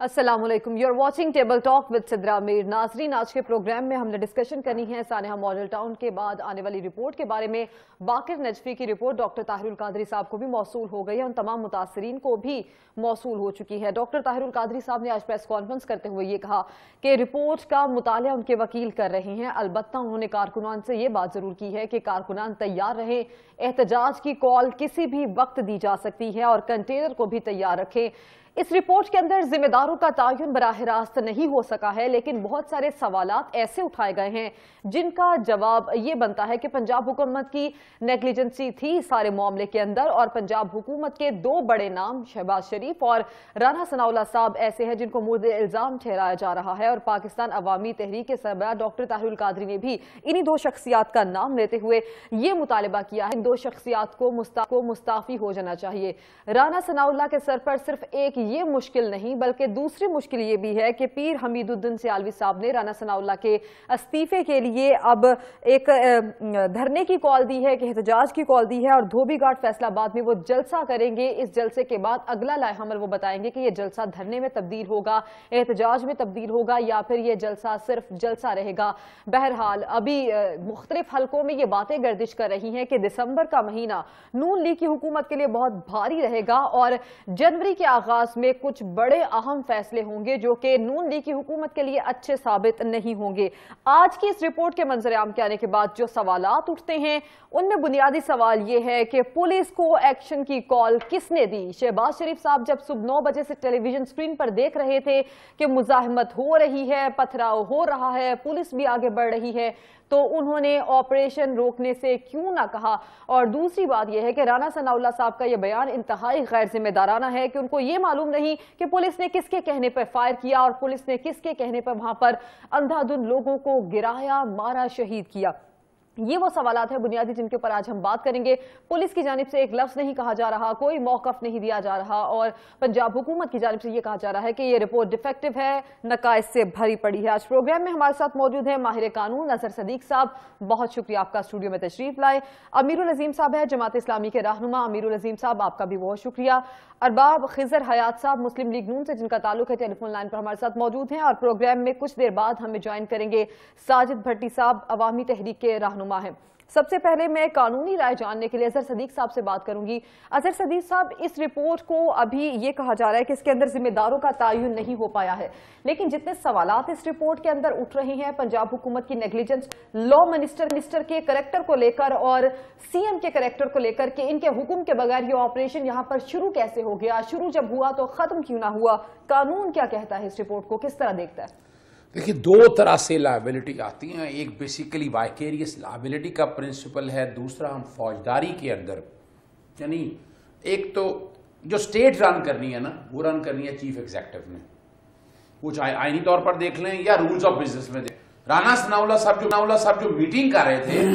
السلام علیکم۔ You are watching table talk with Sadra Mir ناظرین، آج کے پروگرام میں ہم نے ڈسکشن کرنی ہے سانحہ ماڈل ٹاؤن کے بعد آنے والی رپورٹ کے بارے میں۔ باقر نجفی کی رپورٹ ڈاکٹر طاہر القادری صاحب کو بھی موصول ہو گئی ہے۔ ان تمام متاثرین کو بھی موصول ہو چکی ہے۔ ڈاکٹر طاہر القادری صاحب نے آج پریس کانفرنس کرتے ہوئے یہ کہا کہ رپورٹ کا مطالعہ ان کے وکیل کر رہے ہیں۔ البتہ انہوں نے کارکنان سے یہ بات ضرور کی ہے کہ کارکنان تیار رہیں۔ احتجاج کی کال کسی بھی وقت دی جا سکتی ہے اور کنٹینر کو بھی تیار رکھیں۔ اس رپورٹ کے اندر ذمہ داروں کا تعین براہ راست نہیں ہو سکا ہے، لیکن بہت سارے سوالات ایسے اٹھائے گئے ہیں جن کا جواب یہ بنتا ہے کہ پنجاب حکومت کی نیگلیجنسی تھی سارے معاملے کے اندر اور پنجاب حکومت کے دو بڑے نام شہباز شریف اور رانا ثناءاللہ صاحب ایسے ہیں جن کو مورد الزام ٹھہرایا جا رہا ہے اور پاکستان عوامی تحریک کے سربراہ ڈاکٹر طاہر القادری نے بھی انہی دو شخصیات کا نام لیتے ہوئے یہ مطالبہ کیا ہے۔ ان دو شخصیات کو مستعفی ہو جانا چاہیے۔ رانا ثناءاللہ کے سر پر صرف ایک یہ مشکل نہیں، بلکہ دوسری مشکل یہ بھی ہے کہ پیر حمید الدین سیالوی صاحب نے رانا ثناءاللہ کے استیفے کے لیے اب ایک دھرنے کی کال دی ہے کہ احتجاج کی کال دی ہے اور دھوبی گھاٹ فیصلہ آباد میں وہ جلسہ کریں گے۔ اس جلسے کے بعد اگلا لائح عمل وہ بتائیں گے کہ یہ جلسہ دھرنے میں تبدیل ہوگا، احتجاج میں تبدیل ہوگا یا پھر یہ جلسہ صرف جلسہ رہے گا۔ بہرحال ابھی مختلف حلقوں میں یہ باتیں گردش کر رہی ہیں کہ دسمبر کا مہینہ نون لیگ کی حکومت کے لیے بہت بھاری رہے گا اور جنوری کے آغاز میں کچھ بڑے اہم فیصلے ہوں گے جو کہ نون لیگ کی حکومت کے لیے اچھے ثابت نہیں ہوں گے۔ آج کی اس رپورٹ کے منظر عام کے آنے کے بعد جو سوالات اٹھتے ہیں، ان میں بنیادی سوال یہ ہے کہ پولیس کو ایکشن کی کال کس نے دی؟ شہباز شریف صاحب جب صبح نو بجے سے ٹیلی ویژن سکرین پر دیکھ رہے تھے کہ مزاحمت ہو رہی ہے، پتھراؤ ہو رہا ہے، پولیس بھی آگے بڑھ رہی ہے۔ تو انہوں نے آپریشن روکنے سے کیوں نہ کہا۔ اور دوسری بات یہ ہے کہ رانا ثناءاللہ صاحب کا یہ بیان انتہائی غیر ذمہ دارانہ ہے کہ ان کو یہ معلوم نہیں کہ پولیس نے کس کے کہنے پر فائر کیا اور پولیس نے کس کے کہنے پر وہاں پر اندھا دن لوگوں کو گرایا، مارا، شہید کیا۔ یہ وہ سوالات ہیں بنیادی جن کے اوپر آج ہم بات کریں گے۔ پولیس کی جانب سے ایک لفظ نہیں کہا جا رہا، کوئی موقف نہیں دیا جا رہا اور پنجاب حکومت کی جانب سے یہ کہا جا رہا ہے کہ یہ رپورٹ ڈیفیکٹو ہے نقائص سے بھری پڑی ہے۔ آج پروگرام میں ہمارے ساتھ موجود ہیں ماہر قانون نظر صدیق صاحب۔ بہت شکریہ آپ کا اسٹوڈیو میں تشریف لائے۔ امیر العظیم صاحب ہے جماعت اسلامی کے رہنما۔ امیر العظیم صاحب، آپ کا بھی بہت شکریہ۔ ارباب خضر حیات صاحب، مسلم لیگ نون سے جن کا تعلق ہے ٹیلی فون لائن پر ہمارے ساتھ موجود ہیں۔ اور پروگرام میں کچھ دیر بعد ہمیں جوائن کریں گے ساجد بھٹی صاحب، عوامی تحریک کے رہنما۔ ہیں سب سے پہلے میں قانونی رائے جاننے کے لیے اظہر صدیق صاحب سے بات کروں گی۔ اظہر صدیق صاحب، اس رپورٹ کو ابھی یہ کہا جا رہا ہے کہ اس کے اندر ذمہ داروں کا تعین نہیں ہو پایا ہے۔ لیکن جتنے سوالات اس رپورٹ کے اندر اٹھ رہے ہیں، پنجاب حکومت کی نیگلیجنس لا منسٹر منسٹر کے کریکٹر کو لے کر اور سی ایم کے کریکٹر کو لے کر کہ ان کے حکم کے بغیر یہ آپریشن یہاں پر شروع کیسے ہو گیا؟ شروع جب ہوا تو ختم کیوں نہ ہوا؟ قانون کیا کہتا ہے اس رپورٹ کو؟ کس طرح دیکھتا ہے؟ دیکھیں دو طرح سے لائبلٹی آتی ہیں۔ ایک بیسیکلی وائکیریس لائبلٹی کا پرنسپل ہے دوسرا ہم فوجداری کے اندر۔ یعنی ایک تو جو سٹیٹ رن کرنی ہے نا وہ رن کرنی ہے چیف ایگزیکٹو نے۔ وہ چاہے آئینی طور پر دیکھ لیں یا رولز آف بزنس میں دیکھ۔ رانا سناولا صاحب جو ناولا صاحب جو میٹنگ کر رہے تھے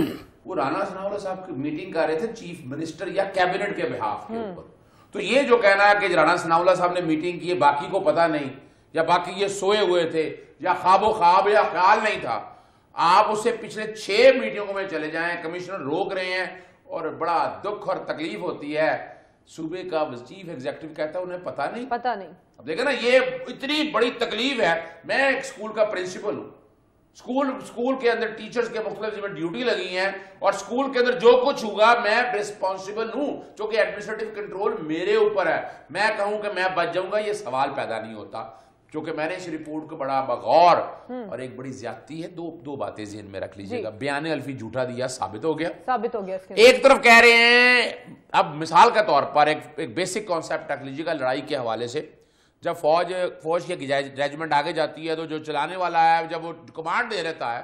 وہ رانا سناولا صاحب کی میٹنگ کر رہے تھے چیف منسٹر یا کیبنٹ کے بحاف کے اوپر۔ تو یہ جو کہنا ہے کہ رانا سناولا صاحب نے میٹنگ کی ہے باقی کو پتا نہیں۔ یا باقی یہ سوئے ہوئے تھے۔ یا خواب و خواب یا خیال نہیں تھا آپ اسے پچھلے چھ میٹنگوں میں چلے جائیں کمشنر روک رہے ہیں اور بڑا دکھ اور تکلیف ہوتی ہے۔ صوبے کا چیف ایگزیکٹو کہتا ہے انہیں پتا نہیں۔ پتا نہیں۔ اب دیکھیں نا یہ اتنی بڑی تکلیف ہے۔ میں ایک سکول کا پرنسپل ہوں۔ سکول سکول کے اندر ٹیچرز کے مختلف جمع ڈیوٹی لگی ہیں اور سکول کے اندر جو کچھ ہوگا میں ریسپانسیبل ہوں چونکہ ایڈمنسٹریٹو کنٹرول میرے اوپر ہے۔ میں کہوں کہ میں بچ جاؤں گا یہ سوال پیدا نہیں ہوتا۔ کیونکہ میں نے اس رپورٹ کو بڑا بغور اور ایک بڑی زیادتی ہے دو دو باتیں ذہن میں رکھ لیجیے گا۔ بیان الفی جھوٹا دیا ثابت ہو گیا۔ ثابت ہو گیا ایک طرف کہہ رہے ہیں اب مثال کا طور پر ایک بیسک کانسیپٹ رکھ لیجیے گا لڑائی کے حوالے سے۔ جب فوج فوج کی ریجمنٹ آگے جاتی ہے تو جو چلانے والا ہے جب وہ کمانڈ دے رہتا ہے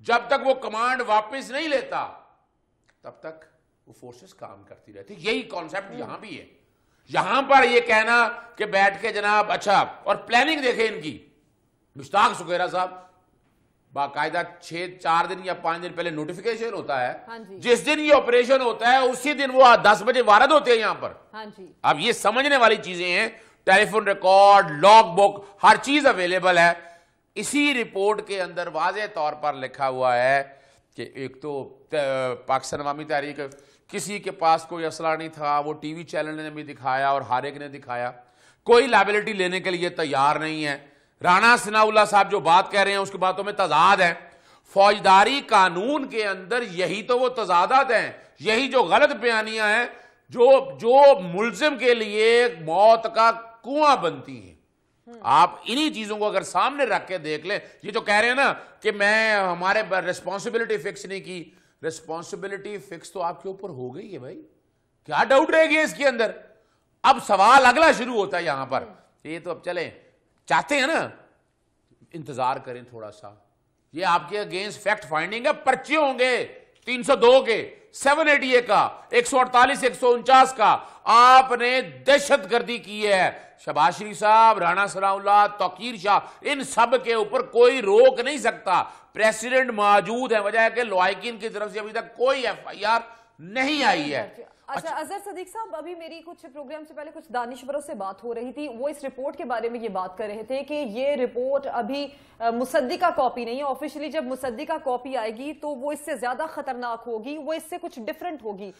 جب تک وہ کمانڈ واپس نہیں لیتا تب تک وہ فورسز کام کرتی رہتی۔ یہی کانسیپٹ یہاں بھی ہے۔ یہاں پر یہ کہنا کہ بیٹھ کے جناب اچھا اور پلاننگ دیکھیں ان کی۔ مشتاق سکیرہ صاحب باقاعدہ چھ چار دن یا پانچ دن پہلے نوٹیفیکیشن ہوتا ہے۔ ہاں جی۔ جس دن یہ آپریشن ہوتا ہے اسی دن وہ دس بجے وارد ہوتے ہیں یہاں پر۔ ہاں جی۔ اب یہ سمجھنے والی چیزیں ہیں۔ Telephone record log book ہر چیز اویلیبل ہے۔ اسی رپورٹ کے اندر واضح طور پر لکھا ہوا ہے کہ ایک تو پاکستان عوامی تحریک کسی کے پاس کوئی اسلحہ نہیں تھا، وہ ٹی وی چینل نے بھی دکھایا اور ہر ایک نے دکھایا۔ کوئی لائبلٹی لینے کے لیے تیار نہیں ہے۔ رانا ثناء اللہ صاحب جو بات کہہ رہے ہیں، اس کی باتوں میں تضاد ہے فوجداری قانون کے اندر یہی تو وہ تضادات ہیں۔ یہی جو غلط بیانیاں ہیں، جو جو ملزم کے لیے موت کا کنواں بنتی ہیں۔ آپ انہی چیزوں کو اگر سامنے رکھ کے دیکھ لیں، یہ جو کہہ رہے ہیں نا کہ میں، ہمارے ریسپانسبلٹی فکس نہیں کی ریسپانسبلٹی فکس تو آپ کے اوپر ہو گئی ہے بھائی۔ کیا ڈاؤٹ رہے گی اس کے اندر؟ اب سوال اگلا شروع ہوتا ہے یہاں پر۔ یہ تو اب چلیں۔ چاہتے ہیں نا؟ انتظار کریں تھوڑا سا۔ یہ آپ کے اگینسٹ فیکٹ فائنڈنگ ہے۔ پرچے ہوں گے۔ تین سو دو کے۔ سیون ایٹی اے کا۔ ایک سو اڑتالیس، ایک سو انچاس کا۔ آپ نے دہشت گردی کی ہے۔ شباز شریف صاحب، رانا صلاح اللہ توقیر شاہ، ان سب کے اوپر کوئی روک نہیں سکتا۔ پریسیڈنٹ موجود ہے وجہ ہے کہ لوائکین کی طرف سے ابھی تک کوئی ایف آئی آر نہیں آئی ہے۔ اچھا اظہر صدیق صاحب ابھی میری کچھ پروگرام سے پہلے کچھ دانشوروں سے بات ہو رہی تھی وہ اس رپورٹ کے بارے میں یہ بات کر رہے تھے کہ یہ رپورٹ ابھی مصدقہ کاپی نہیں ہے۔ آفیشلی جب مصدقہ کاپی آئے گی تو وہ اس سے زیادہ خطرناک ہوگی وہ اس سے کچھ ڈیفرنٹ ہوگی۔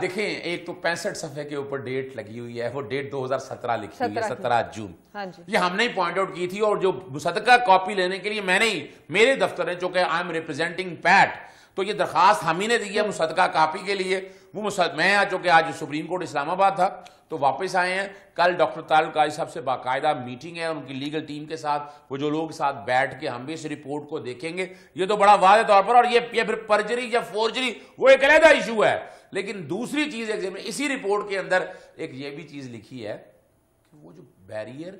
دیکھیں ایک تو پینسٹھ صفحے کے اوپر ڈیٹ لگی ہوئی ہے وہ ڈیٹ دو ہزار سترہ لکھی ہوئی ہے سترہ جون۔ ہاں جی۔ یہ ہم نے پوائنٹ آؤٹ کی تھی اور جو مصدقہ کاپی لینے کے لیے میں نے میرے دفتر ہے جو کہ آئی ایم ریپرزینٹنگ پیٹ تو یہ درخواست ہم ہی نے دی ہے مصدقہ کاپی کے لیے۔ وہ میں جو کہ آج سپریم کورٹ اسلام آباد تھا تو واپس آئے ہیں۔ کل ڈاکٹر تعلق قاضی صاحب سے باقاعدہ میٹنگ ہے ان کی لیگل ٹیم کے ساتھ وہ جو لوگ ساتھ بیٹھ کے ہم بھی اس رپورٹ کو دیکھیں گے۔ یہ تو بڑا واضح طور پر اور یہ پھر پرجری یا فورجری وہ ایک علیحدہ ایشو ہے۔ لیکن دوسری چیز اسی رپورٹ کے اندر ایک یہ بھی چیز لکھی ہے کہ وہ جو بیریئر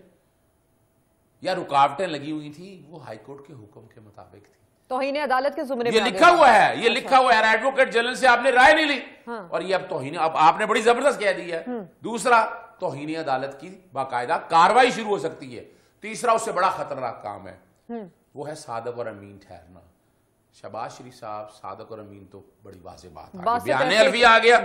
یا رکاوٹیں لگی ہوئی تھی وہ ہائی کورٹ کے حکم کے مطابق تھی توہین عدالت کے زمرے یہ لکھا ہوا ہے یہ لکھا ہوا ہے ایڈوکیٹ جنرل سے آپ نے رائے نہیں لی۔ ہاں۔ اور یہ اب توہین اب آپ نے بڑی زبردست کہہ دی ہے۔ دوسرا توہین عدالت کی باقاعدہ کاروائی شروع ہو سکتی ہے۔ تیسرا اس سے بڑا خطرناک کام ہے۔ وہ ہے صادق اور امین ٹھہرنا۔ شباز شریف صاحب صادق اور امین تو بڑی واضح بات الفی آ گیا۔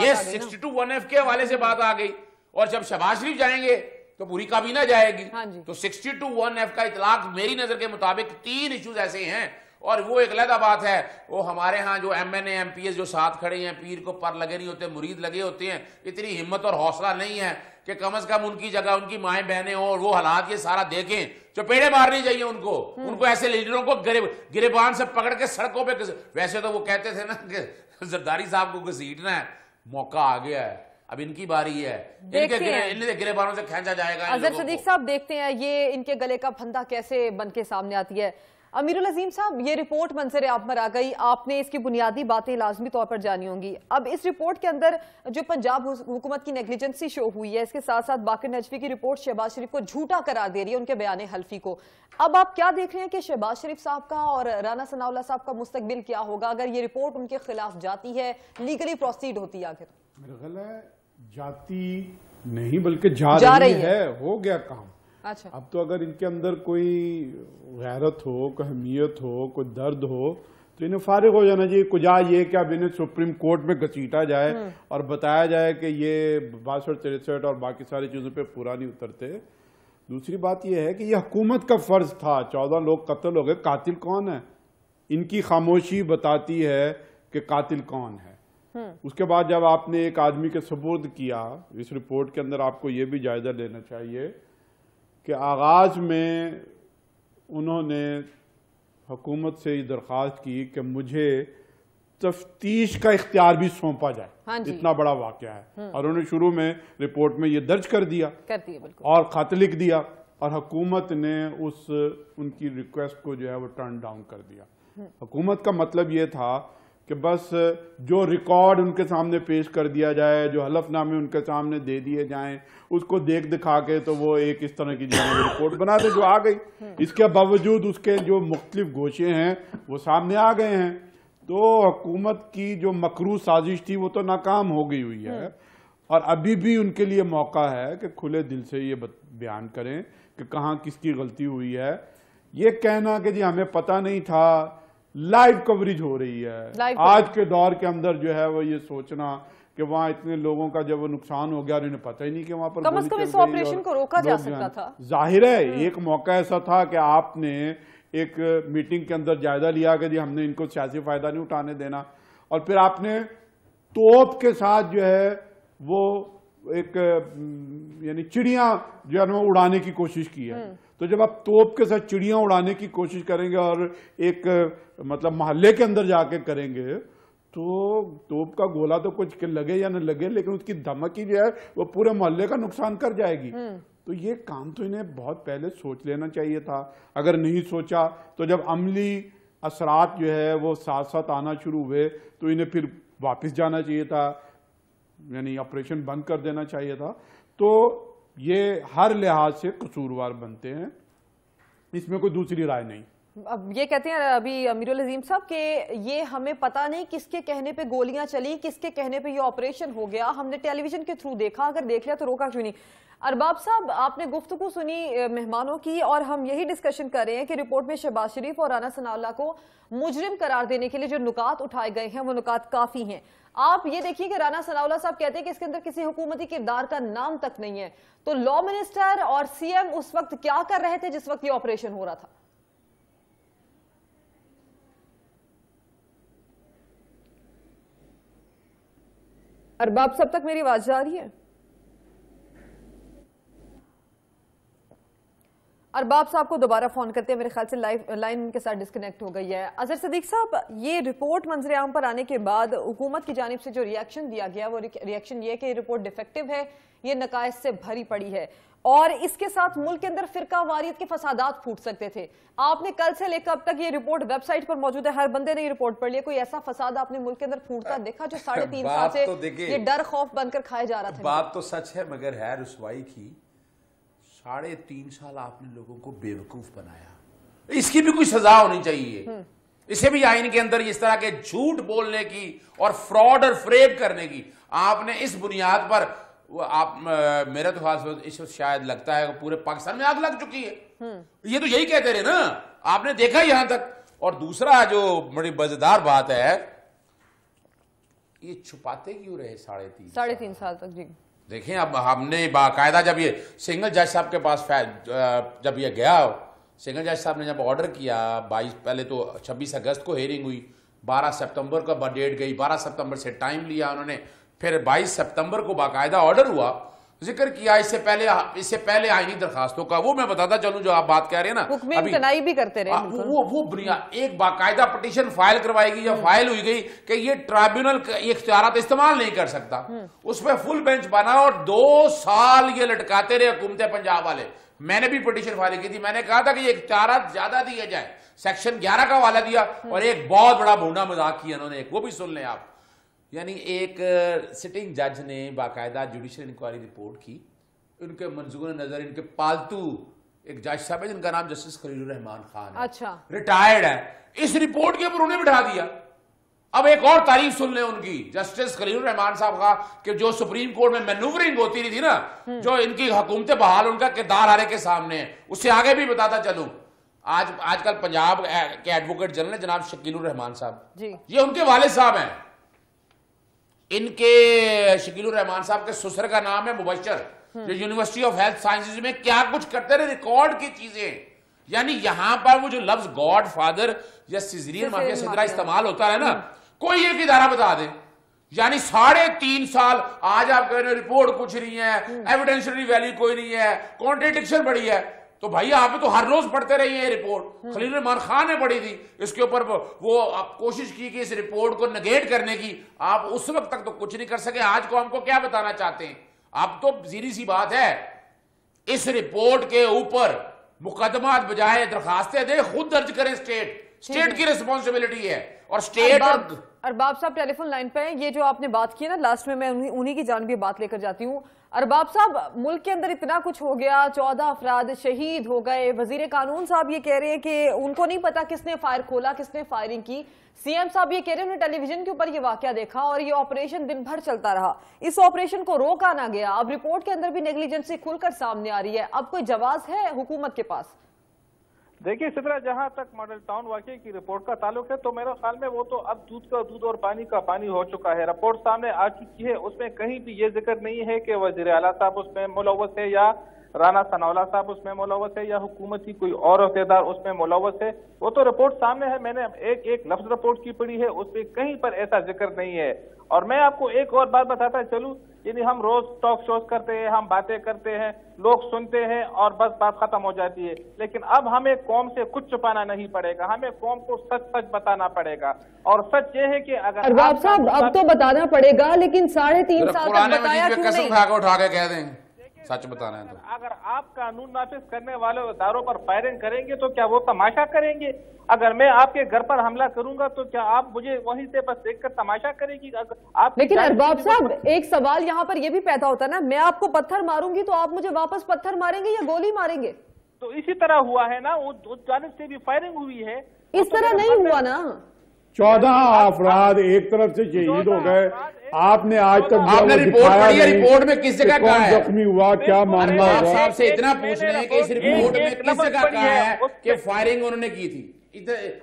یہ سکسٹی ٹو ون ایف کے حوالے سے بات آ گئی اور جب شباز شریف جائیں گے تو پوری کابینہ جائے گی۔ ہاں جی۔ تو سکسٹی ٹو ون ایف کا اطلاق میری نظر کے مطابق تین ایشوز ایسے ہیں۔ اور وہ ایک لہدہ بات ہے۔ وہ ہمارے ہاں جو M N A M P S جو ساتھ کھڑے ہیں پیر کو پر لگے نہیں ہوتے مرید لگے ہوتے ہیں اتنی ہمت اور حوصلہ نہیں ہے۔ کہ کم از کم ان کی جگہ ان کی مائیں بہنیں ہوں اور وہ حالات یہ سارا دیکھیں جو پیڑے مارنی چاہیے ان کو۔ ان کو ایسے لیڈروں کو گریبان سے پکڑ کے سڑکوں پہ ویسے تو وہ کہتے تھے نا کہ زرداری صاحب کو گھسیٹنا ہے۔ موقع آ گیا ہے۔ اب ان کی باری ہے۔ ان کے گرے باروں سے کھینچا جائے گا۔ صدیق صاحب دیکھتے ہیں یہ ان کے گلے کا پھندہ کیسے بن کے سامنے آتی ہے۔ امیر العظیم صاحب یہ رپورٹ منظر آپ پر آ گئی۔ آپ نے اس کی بنیادی باتیں لازمی طور پر جانی ہوں گی۔ اب اس رپورٹ کے اندر جو پنجاب حکومت کی نیگلیجنسی شو ہوئی ہے اس کے ساتھ ساتھ باقر نجوی کی رپورٹ شہباز شریف کو جھوٹا قرار دے رہی ہے ان کے بیان حلفی کو۔ اب آپ کیا دیکھ رہے ہیں کہ شہباز شریف صاحب کا اور رانا ثناء اللہ صاحب کا مستقبل کیا ہوگا؟ اگر یہ رپورٹ ان کے خلاف جاتی ہے لیگلی پروسیڈ ہوتی ہے آخر۔ میرا خیال ہے جاتی نہیں بلکہ جا رہی ہے۔ ہو گیا کام۔ اچھا۔ اب تو اگر ان کے اندر کوئی غیرت ہو کوئی حمیت ہو کوئی درد ہو تو انہیں فارغ ہو جانا چاہیے۔ کجا یہ کہ اب انہیں سپریم کورٹ میں گسیٹا جائے اور بتایا جائے کہ یہ باسٹھ تریسٹھ اور باقی ساری چیزوں پہ پورا نہیں اترتے۔ دوسری بات یہ ہے کہ یہ حکومت کا فرض تھا۔ چودہ لوگ قتل ہو گئے۔ قاتل کون ہے؟ ان کی خاموشی بتاتی ہے کہ قاتل کون ہے۔ اس کے بعد جب آپ نے ایک آدمی کے سپرد کیا اس رپورٹ کے اندر آپ کو یہ بھی جائزہ لینا چاہیے کہ آغاز میں انہوں نے حکومت سے یہ درخواست کی کہ مجھے تفتیش کا اختیار بھی سونپا جائے۔ ہاں جی۔ اتنا بڑا واقعہ ہے۔ اور انہوں نے شروع میں رپورٹ میں یہ درج کر دیا اور خط لکھ دیا اور حکومت نے اس ان کی ریکویسٹ کو جو ہے وہ ٹرن ڈاؤن کر دیا۔ حکومت کا مطلب یہ تھا کہ بس جو ریکارڈ ان کے سامنے پیش کر دیا جائے، جو حلف نامے ان کے سامنے دے دیے جائیں، اس کو دیکھ دکھا کے تو وہ ایک اس طرح کی جانب رپورٹ بنا دے جو آ گئی۔ اس کے باوجود اس کے جو مختلف گوشے ہیں وہ سامنے آ گئے ہیں۔ تو حکومت کی جو مکرو سازش تھی وہ تو ناکام ہو گئی ہوئی ہے۔ اور ابھی بھی ان کے لیے موقع ہے کہ کھلے دل سے یہ بیان کریں کہ کہاں کس کی غلطی ہوئی ہے۔ یہ کہنا کہ جی ہمیں پتہ نہیں تھا لائیو کوریج ہو رہی ہے۔ آج کے دور کے اندر جو ہے وہ یہ سوچنا کہ وہاں اتنے لوگوں کا جب وہ نقصان ہو گیا اور انہیں پتہ ہی نہیں کہ وہاں پر کم از کم اس آپریشن کو روکا جا سکتا تھا۔ ظاہر ہے ایک موقع ایسا تھا کہ آپ نے ایک میٹنگ کے اندر جائزہ لیا کہ جی ہم نے ان کو سیاسی فائدہ نہیں اٹھانے دینا۔ اور پھر آپ نے توپ کے ساتھ جو ہے وہ ایک یعنی چڑیاں جو ہے اڑانے کی کوشش کی ہے۔ تو جب آپ توپ کے ساتھ چڑیاں اڑانے کی کوشش کریں گے اور ایک مطلب محلے کے اندر جا کے کریں گے تو توپ کا گولا تو کچھ لگے یا نہ لگے لیکن اس کی دھمکی جو ہے وہ پورے محلے کا نقصان کر جائے گی۔ تو یہ کام تو انہیں بہت پہلے سوچ لینا چاہیے تھا۔ اگر نہیں سوچا تو جب عملی اثرات جو ہے وہ ساتھ ساتھ آنا شروع ہوئے تو انہیں پھر واپس جانا چاہیے تھا یعنی آپریشن بند کر دینا چاہیے تھا۔ تو یہ ہر لحاظ سے قصوروار بنتے ہیں۔ اس میں کوئی دوسری رائے نہیں۔ اب یہ کہتے ہیں، ابھی امیر العظیم صاحب، کہ یہ ہمیں پتا نہیں کس کے کہنے پہ گولیاں چلی کس کے کہنے پہ یہ آپریشن ہو گیا۔ ہم نے ٹیلی ویژن کے تھرو دیکھا، اگر دیکھ لیا تو روکا کیوں نہیں؟ ارباب صاحب، آپ نے گفتگو سنی مہمانوں کی اور ہم یہی ڈسکشن کر رہے ہیں کہ رپورٹ میں شہباز شریف اور رانا ثناء اللہ کو مجرم قرار دینے کے لیے جو نکات اٹھائے گئے ہیں، وہ نکات کافی ہیں۔ آپ یہ دیکھیے کہ رانا سناولہ صاحب کہتے ہیں کہ اس کے اندر کسی حکومتی کردار کا نام تک نہیں ہے۔ تو لا منسٹر اور سی ایم اس وقت کیا کر رہے تھے جس وقت یہ آپریشن ہو رہا تھا؟ ارباب، سب تک میری آواز جا رہی ہے؟ ارباب صاحب کو دوبارہ فون کرتے ہیں میرے خیال سے لائن کے ساتھ ڈسکنیکٹ ہو گئی ہے۔ اظہر صدیق صاحب یہ رپورٹ منظر عام پر آنے کے بعد حکومت کی جانب سے جو ریاکشن دیا گیا وہ ریاکشن یہ کہ یہ رپورٹ ڈیفیکٹو ہے یہ نقائص سے بھری پڑی ہے۔ اور اس کے ساتھ ملک کے اندر فرقہ واریت کے فسادات پھوٹ سکتے تھے۔ آپ نے کل سے لے کر اب تک یہ رپورٹ ویب سائٹ پر موجود ہے ہر بندے نے یہ رپورٹ پڑھ لیا۔ کوئی ایسا فساد آپ نے ملک کے اندر پھوٹتا دیکھا جو ساڑھے تین سال سے یہ ڈر خوف بن کر کھائے جا رہا تھا؟ بات تو سچ ہے مگر ہے رسوائی کی۔ ساڑھے تین سال آپ نے لوگوں کو بے وقوف بنایا۔ اس کی بھی کوئی سزا ہونی چاہیے۔ اسے بھی آئین کے اندر اس طرح کے جھوٹ بولنے کی اور فراڈ اور فریب کرنے کی آپ نے اس بنیاد پر آپ میرا تو خاص اس وقت شاید لگتا ہے پورے پاکستان میں آگ لگ چکی ہے۔ یہ تو یہی کہتے رہے نا۔ آپ نے دیکھا یہاں تک۔ اور دوسرا جو بڑی بزدار بات ہے یہ چھپاتے کیوں رہے ساڑھے تین ساڑھے تین سال تک جی۔ دیکھیں، اب ہم نے باقاعدہ جب یہ سنگل جج صاحب کے پاس جب یہ گیا، سنگل جج صاحب نے جب آرڈر کیا، بائیس پہلے تو چھبیس اگست کو ہیرنگ ہوئی، بارہ سپتمبر کا ڈیٹ گئی، بارہ سپتمبر سے ٹائم لیا انہوں نے، پھر بائیس سپتمبر کو باقاعدہ آرڈر ہوا ذکر کیا اس سے پہلے اس سے پہلے آئینی درخواستوں کا۔ وہ میں بتاتا چلوں جو آپ بات کہہ رہے ہیں نا بھی کرتے رہے وہ وہ ایک باقاعدہ پٹیشن فائل کروائی گئی یا فائل ہوئی گئی کہ یہ ٹرائبیونل اختیارات استعمال نہیں کر سکتا۔ اس پہ فل بینچ بنا اور دو سال یہ لٹکاتے رہے حکومت پنجاب والے۔ میں نے بھی پٹیشن فائل کی تھی۔ میں نے کہا تھا کہ یہ اختیارات زیادہ دیے جائیں۔ سیکشن گیارہ کا والا دیا اور ایک بہت بڑا بھونڈا مذاق کیا انہوں نے ایک۔ وہ بھی سن لیں آپ۔ یعنی ایک سٹنگ جج نے باقاعدہ جوڈیشل انکوائری رپورٹ کی ان کے منظور نظر ان کے پالتو ایک جج صاحب ہے جن کا نام جسٹس خلیل الرحمان خان ہے۔ اچھا۔ ریٹائرڈ ہے۔ اس رپورٹ کے اوپر انہیں بٹھا دیا۔ اب ایک اور تعریف سن لیں ان کی۔ جسٹس خلیل الرحمان صاحب کا کہ جو سپریم کورٹ میں مینوورنگ ہوتی رہی تھی نا جو ان کی حکومت بحال ان کا کردار آرے کے سامنے ہے اس سے آگے بھی بتاتا چلوں۔ آج آج کل پنجاب کے ایڈوکیٹ جنرل جناب شکیل الرحمان صاحب۔ جی۔ یہ ان کے والد صاحب ہیں۔ ان کے شکیل الرحمان صاحب کے سسر کا نام ہے مبشر جو یونیورسٹی آف ہیلتھ سائنسز میں کیا کچھ کرتے رہے ریکارڈ کی چیزیں۔ یعنی یہاں پر وہ جو لفظ گاڈ فادر یا سیزرین مافیا صدرہ استعمال ہوتا ہے نا کوئی ایک ادارہ بتا دے۔ یعنی ساڑھے تین سال آج آپ کہہ رہے ہیں رپورٹ کچھ نہیں ہے ایویڈنشری ویلی کوئی نہیں ہے کانٹریڈکشن بڑی ہے۔ تو بھائی آپ تو ہر روز پڑھتے رہی ہیں رپورٹ۔ خلیل رحمان خان نے پڑھی تھی۔ اس کے اوپر وہ کوشش کی کہ اس رپورٹ کو نگیٹ کرنے کی۔ آپ اس وقت تک تو کچھ نہیں کر سکے۔ آج کو ہم کو کیا بتانا چاہتے ہیں؟ اب تو زیری سی بات ہے۔ اس رپورٹ کے اوپر مقدمات بجائے درخواستیں دے خود درج کریں سٹیٹ سٹیٹ کی ریسپانسبلٹی ہے۔ اور سٹیٹ ارباب صاحب ٹیلی فون لائن پہ ہیں۔ یہ جو آپ نے بات کی نا لاسٹ میں میں انہی کی جان بھی بات لے کر جاتی ہوں۔ ارباب صاحب، ملک کے اندر اتنا کچھ ہو گیا، چودہ افراد شہید ہو گئے۔ وزیر قانون صاحب یہ کہہ رہے ہیں کہ ان کو نہیں پتا کس نے فائر کھولا، کس نے فائرنگ کی۔ سی ایم صاحب یہ کہہ رہے ہیں، انہوں نے ٹیلی ویژن کے اوپر یہ واقعہ دیکھا اور یہ آپریشن دن بھر چلتا رہا۔ اس آپریشن کو روکا نہ گیا۔ اب رپورٹ کے اندر بھی نیگلیجنسی کھل کر سامنے آ رہی ہے۔ اب کوئی جواز ہے حکومت کے پاس؟ دیکھیے سدرا، جہاں تک ماڈل ٹاؤن واقعے کی رپورٹ کا تعلق ہے، تو میرا خیال میں وہ تو اب دودھ کا دودھ اور پانی کا پانی ہو چکا ہے۔ رپورٹ سامنے آ چکی ہے۔ اس میں کہیں بھی یہ ذکر نہیں ہے کہ وزیر اعلیٰ صاحب اس میں ملوث ہے یا رانا سنولا صاحب اس میں ملوث ہے یا حکومت کی کوئی اور عہدیدار اس میں ملوث ہے وہ تو رپورٹ سامنے ہے۔ میں نے ایک ایک لفظ رپورٹ کی پڑھی ہے۔ اس میں کہیں پر ایسا ذکر نہیں ہے۔ اور میں آپ کو ایک اور بات بتاتا چلوں۔ یعنی ہم روز ٹاک شوز کرتے ہیں ہم باتیں کرتے ہیں لوگ سنتے ہیں اور بس بات ختم ہو جاتی ہے۔ لیکن اب ہمیں قوم سے کچھ چھپانا نہیں پڑے گا ہمیں قوم کو سچ سچ بتانا پڑے گا۔ اور سچ یہ ہے کہ اگر ارباب صاحب اب تو بتانا پڑے گا لیکن ساڑھے تین سال تک بتایا کیوں نہیں؟ سچ بتانا ہے تو۔ اگر آپ قانون نافذ کرنے والے اداروں پر فائرنگ کریں گے تو کیا وہ تماشا کریں گے؟ اگر میں آپ کے گھر پر حملہ کروں گا تو کیا آپ مجھے وہیں سے بس دیکھ کر تماشا کریں گی؟ لیکن ارباب صاحب ایک سوال یہاں پر یہ بھی پیدا ہوتا ہے نا میں آپ کو پتھر ماروں گی تو آپ مجھے واپس پتھر ماریں گے یا گولی ماریں گے؟ تو اسی طرح ہوا ہے نا اس جانب سے بھی فائرنگ ہوئی ہے۔ اس طرح نہیں ہوا نا۔ چودہ افراد ایک طرف سے شہید ہو گئے۔ آپ نے آج تک آپ نے رپورٹ پڑھی ہے رپورٹ میں کس جگہ کہا ہے؟ زخمی ہوا کیا معاملہ ہوا؟ صاحب سے اتنا پوچھ رہے ہیں کہ اس رپورٹ میں کس جگہ کہا ہے کہ فائرنگ انہوں نے کی تھی؟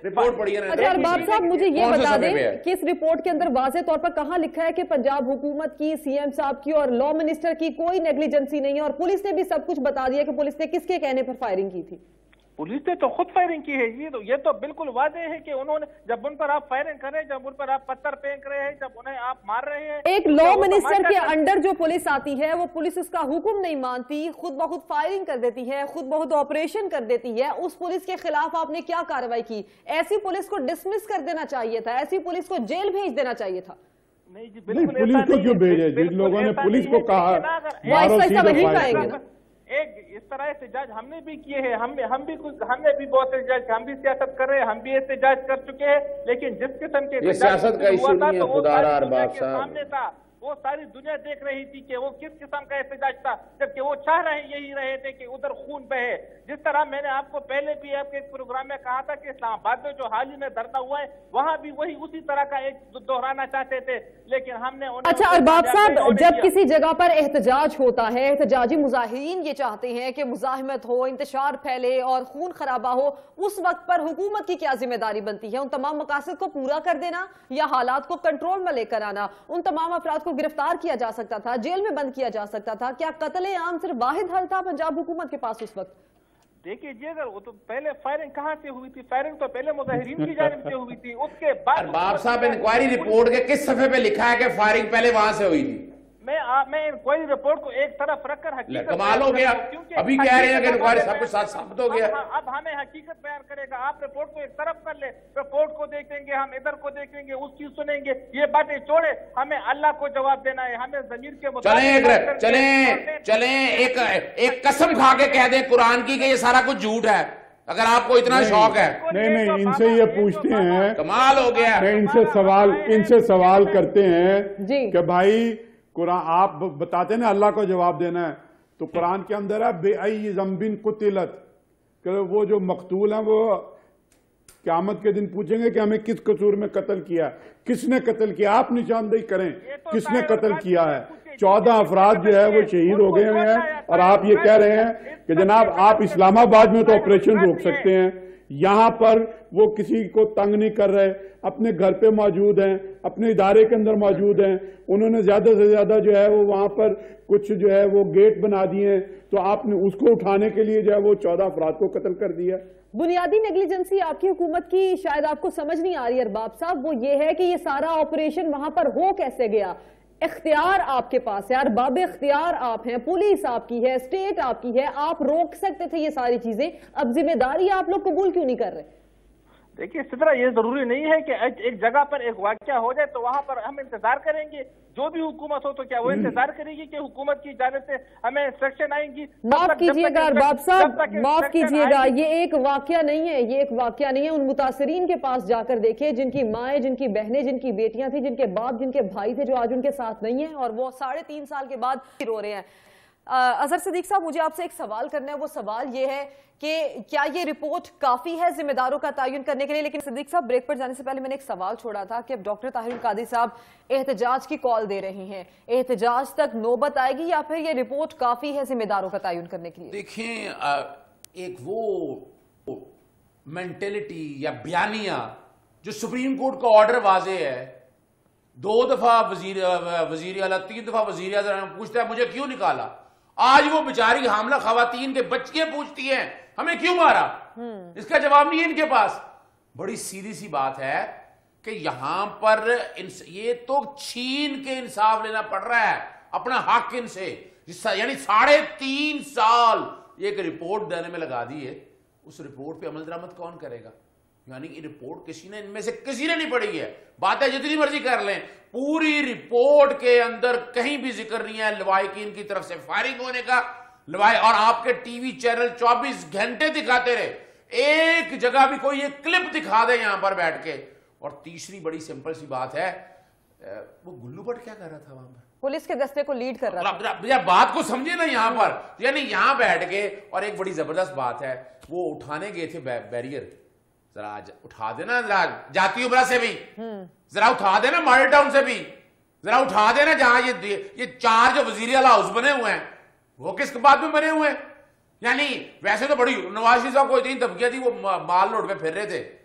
رپورٹ پڑھی ہے اچھا ارباب صاحب مجھے یہ بتا دیں کہ اس رپورٹ کے اندر واضح طور پر کہاں لکھا ہے کہ پنجاب حکومت کی سی ایم صاحب کی اور لا منسٹر کی کوئی نیگلیجنسی نہیں ہے اور پولیس نے بھی سب کچھ بتا دیا کہ پولیس نے کس کے کہنے پر فائرنگ کی تھی۔ پولیس نے تو خود فائرنگ کی ہے یہ تو یہ تو بالکل واضح ہے کہ انہوں نے جب ان پر آپ فائرنگ کر رہے ہیں جب ان پر آپ پتھر پھینک رہے ہیں جب انہیں آپ مار رہے ہیں ایک لا منسٹر کے انڈر جو پولیس آتی ہے وہ پولیس اس کا حکم نہیں مانتی خود بخود فائرنگ کر دیتی ہے خود بخود آپریشن کر دیتی ہے اس پولیس کے خلاف آپ نے کیا کاروائی کی؟ ایسی پولیس کو ڈسمس کر دینا چاہیے تھا ایسی پولیس کو جیل بھیج دینا چاہیے تھا۔ نہیں جی پولیس کو کیوں بھیجے؟ جن لوگوں نے پولیس کو کہا وہی کہیں گے نا۔ ایک اس طرح احتجاج ہم نے بھی کیے ہیں ہم ہم بھی ہم نے بھی بہت احتجاج ہم بھی سیاست کر رہے ہیں ہم بھی احتجاج کر چکے ہیں لیکن جس قسم کے سیاست کا ایشو نہیں ہے خدا را ارباب صاحب۔ سامنے تھا۔ وہ ساری دنیا دیکھ رہی تھی کہ وہ کس قسم کا احتجاج تھا جبکہ وہ چاہ رہے یہی رہے تھے کہ ادھر خون بہے۔ جس طرح میں نے آپ کو پہلے بھی آپ کے ایک پروگرام میں کہا تھا کہ اسلام آباد میں جو حال ہی میں دھرنا ہوا ہے وہاں بھی وہی اسی طرح کا ایک دہرانا چاہتے تھے۔ لیکن ہم نے اچھا ارباب صاحب جب کسی جگہ پر احتجاج ہوتا ہے احتجاجی مظاہرین یہ چاہتے ہیں کہ مزاحمت ہو انتشار پھیلے اور خون خرابہ ہو اس وقت پر حکومت کی کیا ذمہ داری بنتی ہے؟ ان تمام مقاصد کو پورا کر دینا یا حالات کو کنٹرول میں لے کر آنا؟ ان تمام افراد کو گرفتار کیا جا سکتا تھا جیل میں بند کیا جا سکتا تھا۔ کیا قتل عام صرف واحد حل تھا پنجاب حکومت کے پاس اس وقت؟ دیکھیے جی اگر وہ تو پہلے فائرنگ کہاں سے ہوئی تھی؟ فائرنگ تو پہلے مظاہرین کی جانب سے ہوئی تھی۔ اس کے بعد باب صاحب انکوائری رپورٹ کے کس صفحے پہ لکھا ہے کہ فائرنگ پہلے وہاں سے ہوئی تھی؟ میں میں انکوائری رپورٹ کو ایک طرف رکھ کر حقیقت کمال ہو گیا۔ ابھی کہہ رہے ہیں کہ انکوائری سب کچھ ساتھ ثابت ہو گیا۔ اب ہمیں حقیقت بیان کرے گا۔ آپ رپورٹ کو ایک طرف کر لیں رپورٹ کو دیکھیں گے ہم ادھر کو دیکھیں گے اس چیز سنیں گے۔ یہ باتیں چھوڑے ہمیں اللہ کو جواب دینا ہے ہمیں ضمیر کے مطابق چلیں چلیں ایک ایک قسم کھا کے کہہ دیں قرآن کی کہ یہ سارا کچھ جھوٹ ہے۔ اگر آپ کو اتنا شوق ہے۔ نہیں نہیں ان سے یہ پوچھتے ہیں۔ کمال ہو گیا۔ ان سے سوال ان سے سوال کرتے ہیں کہ بھائی قرآن آپ بتاتے نا، اللہ کو جواب دینا ہے۔ تو قرآن کے اندر ہے، بے ای زمبن قتلت۔ کہ وہ جو مقتول ہیں، وہ قیامت کے دن پوچھیں گے کہ ہمیں کس قصور میں قتل کیا کس نے قتل کیا؟ آپ نشاندہی کریں۔ کس نے قتل کیا ہے؟ چودہ افراد جو ہے وہ شہید ہو گئے ہیں۔ اور آپ یہ کہہ رہے ہیں کہ جناب، آپ اسلام آباد میں تو آپریشن روک سکتے ہیں۔ یہاں پر وہ کسی کو تنگ نہیں کر رہے، اپنے گھر پہ موجود ہیں، اپنے ادارے کے اندر موجود ہیں۔ انہوں نے زیادہ سے زیادہ جو ہے وہ وہاں پر کچھ جو ہے وہ گیٹ بنا دیے ہیں۔ تو آپ نے اس کو اٹھانے کے لیے جو ہے وہ چودہ افراد کو قتل کر دیا۔ بنیادی نیگلیجنسی آپ کی حکومت کی شاید آپ کو سمجھ نہیں آ رہی، ارباب صاحب، وہ یہ ہے کہ یہ سارا آپریشن وہاں پر ہو کیسے گیا؟ اختیار آپ کے پاس ہے، ارباب اختیار آپ ہیں، پولیس آپ کی ہے، اسٹیٹ آپ کی ہے، آپ روک سکتے تھے یہ ساری چیزیں، اب ذمہ داری آپ لوگ قبول کیوں نہیں کر رہے؟ دیکھیے اس طرح یہ ضروری نہیں ہے کہ ایک جگہ پر ایک واقعہ ہو جائے تو وہاں پر ہم انتظار کریں گے۔ جو بھی حکومت ہو تو کیا وہ انتظار کرے گی کہ حکومت کی جانب سے ہمیں انسٹرکشن آئیں گی؟ معاف کیجیے گا ارباب صاحب معاف کیجیے گا۔ یہ ایک واقعہ نہیں ہے یہ ایک واقعہ نہیں ہے۔ ان متاثرین کے پاس جا کر دیکھیں جن کی مائیں جن کی بہنیں جن کی بیٹیاں تھیں جن کے باپ جن کے بھائی تھے جو آج ان کے ساتھ نہیں ہیں اور وہ ساڑھے تین سال کے بعد رو رہے ہیں۔ اظہر صدیق صاحب، مجھے آپ سے ایک سوال کرنا ہے۔ وہ سوال یہ ہے کہ کیا یہ رپورٹ کافی ہے ذمہ داروں کا تعین کرنے کے لیے؟ لیکن صدیق صاحب، بریک پر جانے سے پہلے میں نے ایک سوال چھوڑا تھا کہ اب ڈاکٹر طاہر القادری صاحب احتجاج کی کال دے رہے ہیں۔ احتجاج تک نوبت آئے گی یا پھر یہ رپورٹ کافی ہے ذمہ داروں کا تعین کرنے کے لیے؟ دیکھیں ایک وہ مینٹلٹی یا بیانیہ جو سپریم کورٹ کا آرڈر واضح ہے۔ دو دفعہ وزیر وزیر اعلیٰ، تین دفعہ وزیر اعظم پوچھتا ہے، مجھے کیوں نکالا؟ آج وہ بیچاری حاملہ خواتین کے بچیاں پوچھتی ہیں ہمیں کیوں مارا؟ اس کا جواب نہیں ہے ان کے پاس۔ بڑی سیدھی سی بات ہے کہ یہاں پر یہ تو چھین کے انصاف لینا پڑ رہا ہے اپنا حق ان سے۔ یعنی ساڑھے تین سال ایک رپورٹ دینے میں لگا دی ہے۔ اس رپورٹ پہ عمل درامت کون کرے گا؟ یعنی یہ رپورٹ کسی نے ان میں سے کسی نے نہیں پڑھی ہے۔ باتیں جتنی مرضی کر لیں۔ پوری رپورٹ کے اندر کہیں بھی ذکر نہیں ہے۔ لوائقین کی طرف سے فائرنگ ہونے کا لوائی اور آپ کے ٹی وی چینل چوبیس گھنٹے دکھاتے رہے۔ ایک جگہ بھی کوئی ایک کلپ دکھا دے یہاں پر بیٹھ کے۔ اور تیسری بڑی سمپل سی بات ہے وہ گلو بٹ کیا کر رہا تھا وہاں پر؟ پولیس کے دستے کو لیڈ کر رہا تھا۔ بات کو سمجھے نا یہاں پر۔ یعنی یہاں بیٹھ کے اور ایک بڑی زبردست بات ہے وہ اٹھانے گئے تھے بیریئر۔ ذرا اٹھا دینا ذرا جاتی عمرہ سے بھی۔ ذرا اٹھا دینا ماڈل ٹاؤن سے بھی۔ ذرا اٹھا دینا جہاں یہ چار جو وزیر اعلیٰ ہاؤس بنے ہوئے ہیں وہ کس بات میں بنے ہوئے ہیں؟ یعنی ویسے تو بڑی نواز شریف صاحب کو اتنی دھمکیاں تھی وہ مال لوٹ پہ پھر رہے تھے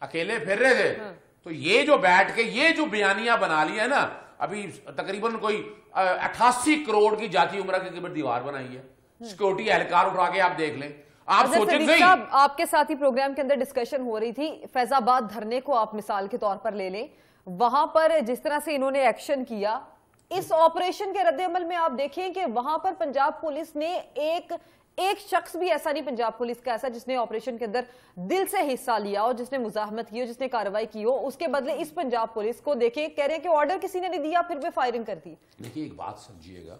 اکیلے پھر رہے تھے۔ ہاں۔ تو یہ جو بیٹھ کے یہ جو بیانیاں بنا لی ہے نا ابھی تقریباً کوئی اٹھاسی کروڑ کی جاتی عمرہ کی دیوار بنائی ہے۔ سیکورٹی اہلکار اٹھا کے آپ دیکھ لیں۔ آپ سوچیں آپ کے ساتھ ہی پروگرام کے اندر ڈسکشن ہو رہی تھی فیض آباد دھرنے کو آپ مثال کے طور پر لے لیں۔ وہاں پر جس طرح سے انہوں نے ایکشن کیا اس آپریشن کے رد عمل میں آپ دیکھیں کہ وہاں پر پنجاب پولیس نے ایک ایک شخص بھی ایسا نہیں پنجاب پولیس کا ایسا جس نے آپریشن کے اندر دل سے حصہ لیا ہو جس نے مزاحمت کی ہو جس نے کاروائی کی ہو۔ اس کے بدلے اس پنجاب پولیس کو دیکھیں کہہ رہے ہیں کہ آرڈر کسی نے نہیں دیا پھر بھی فائرنگ کر دی دیکھیں ایک بات سمجھیے گا۔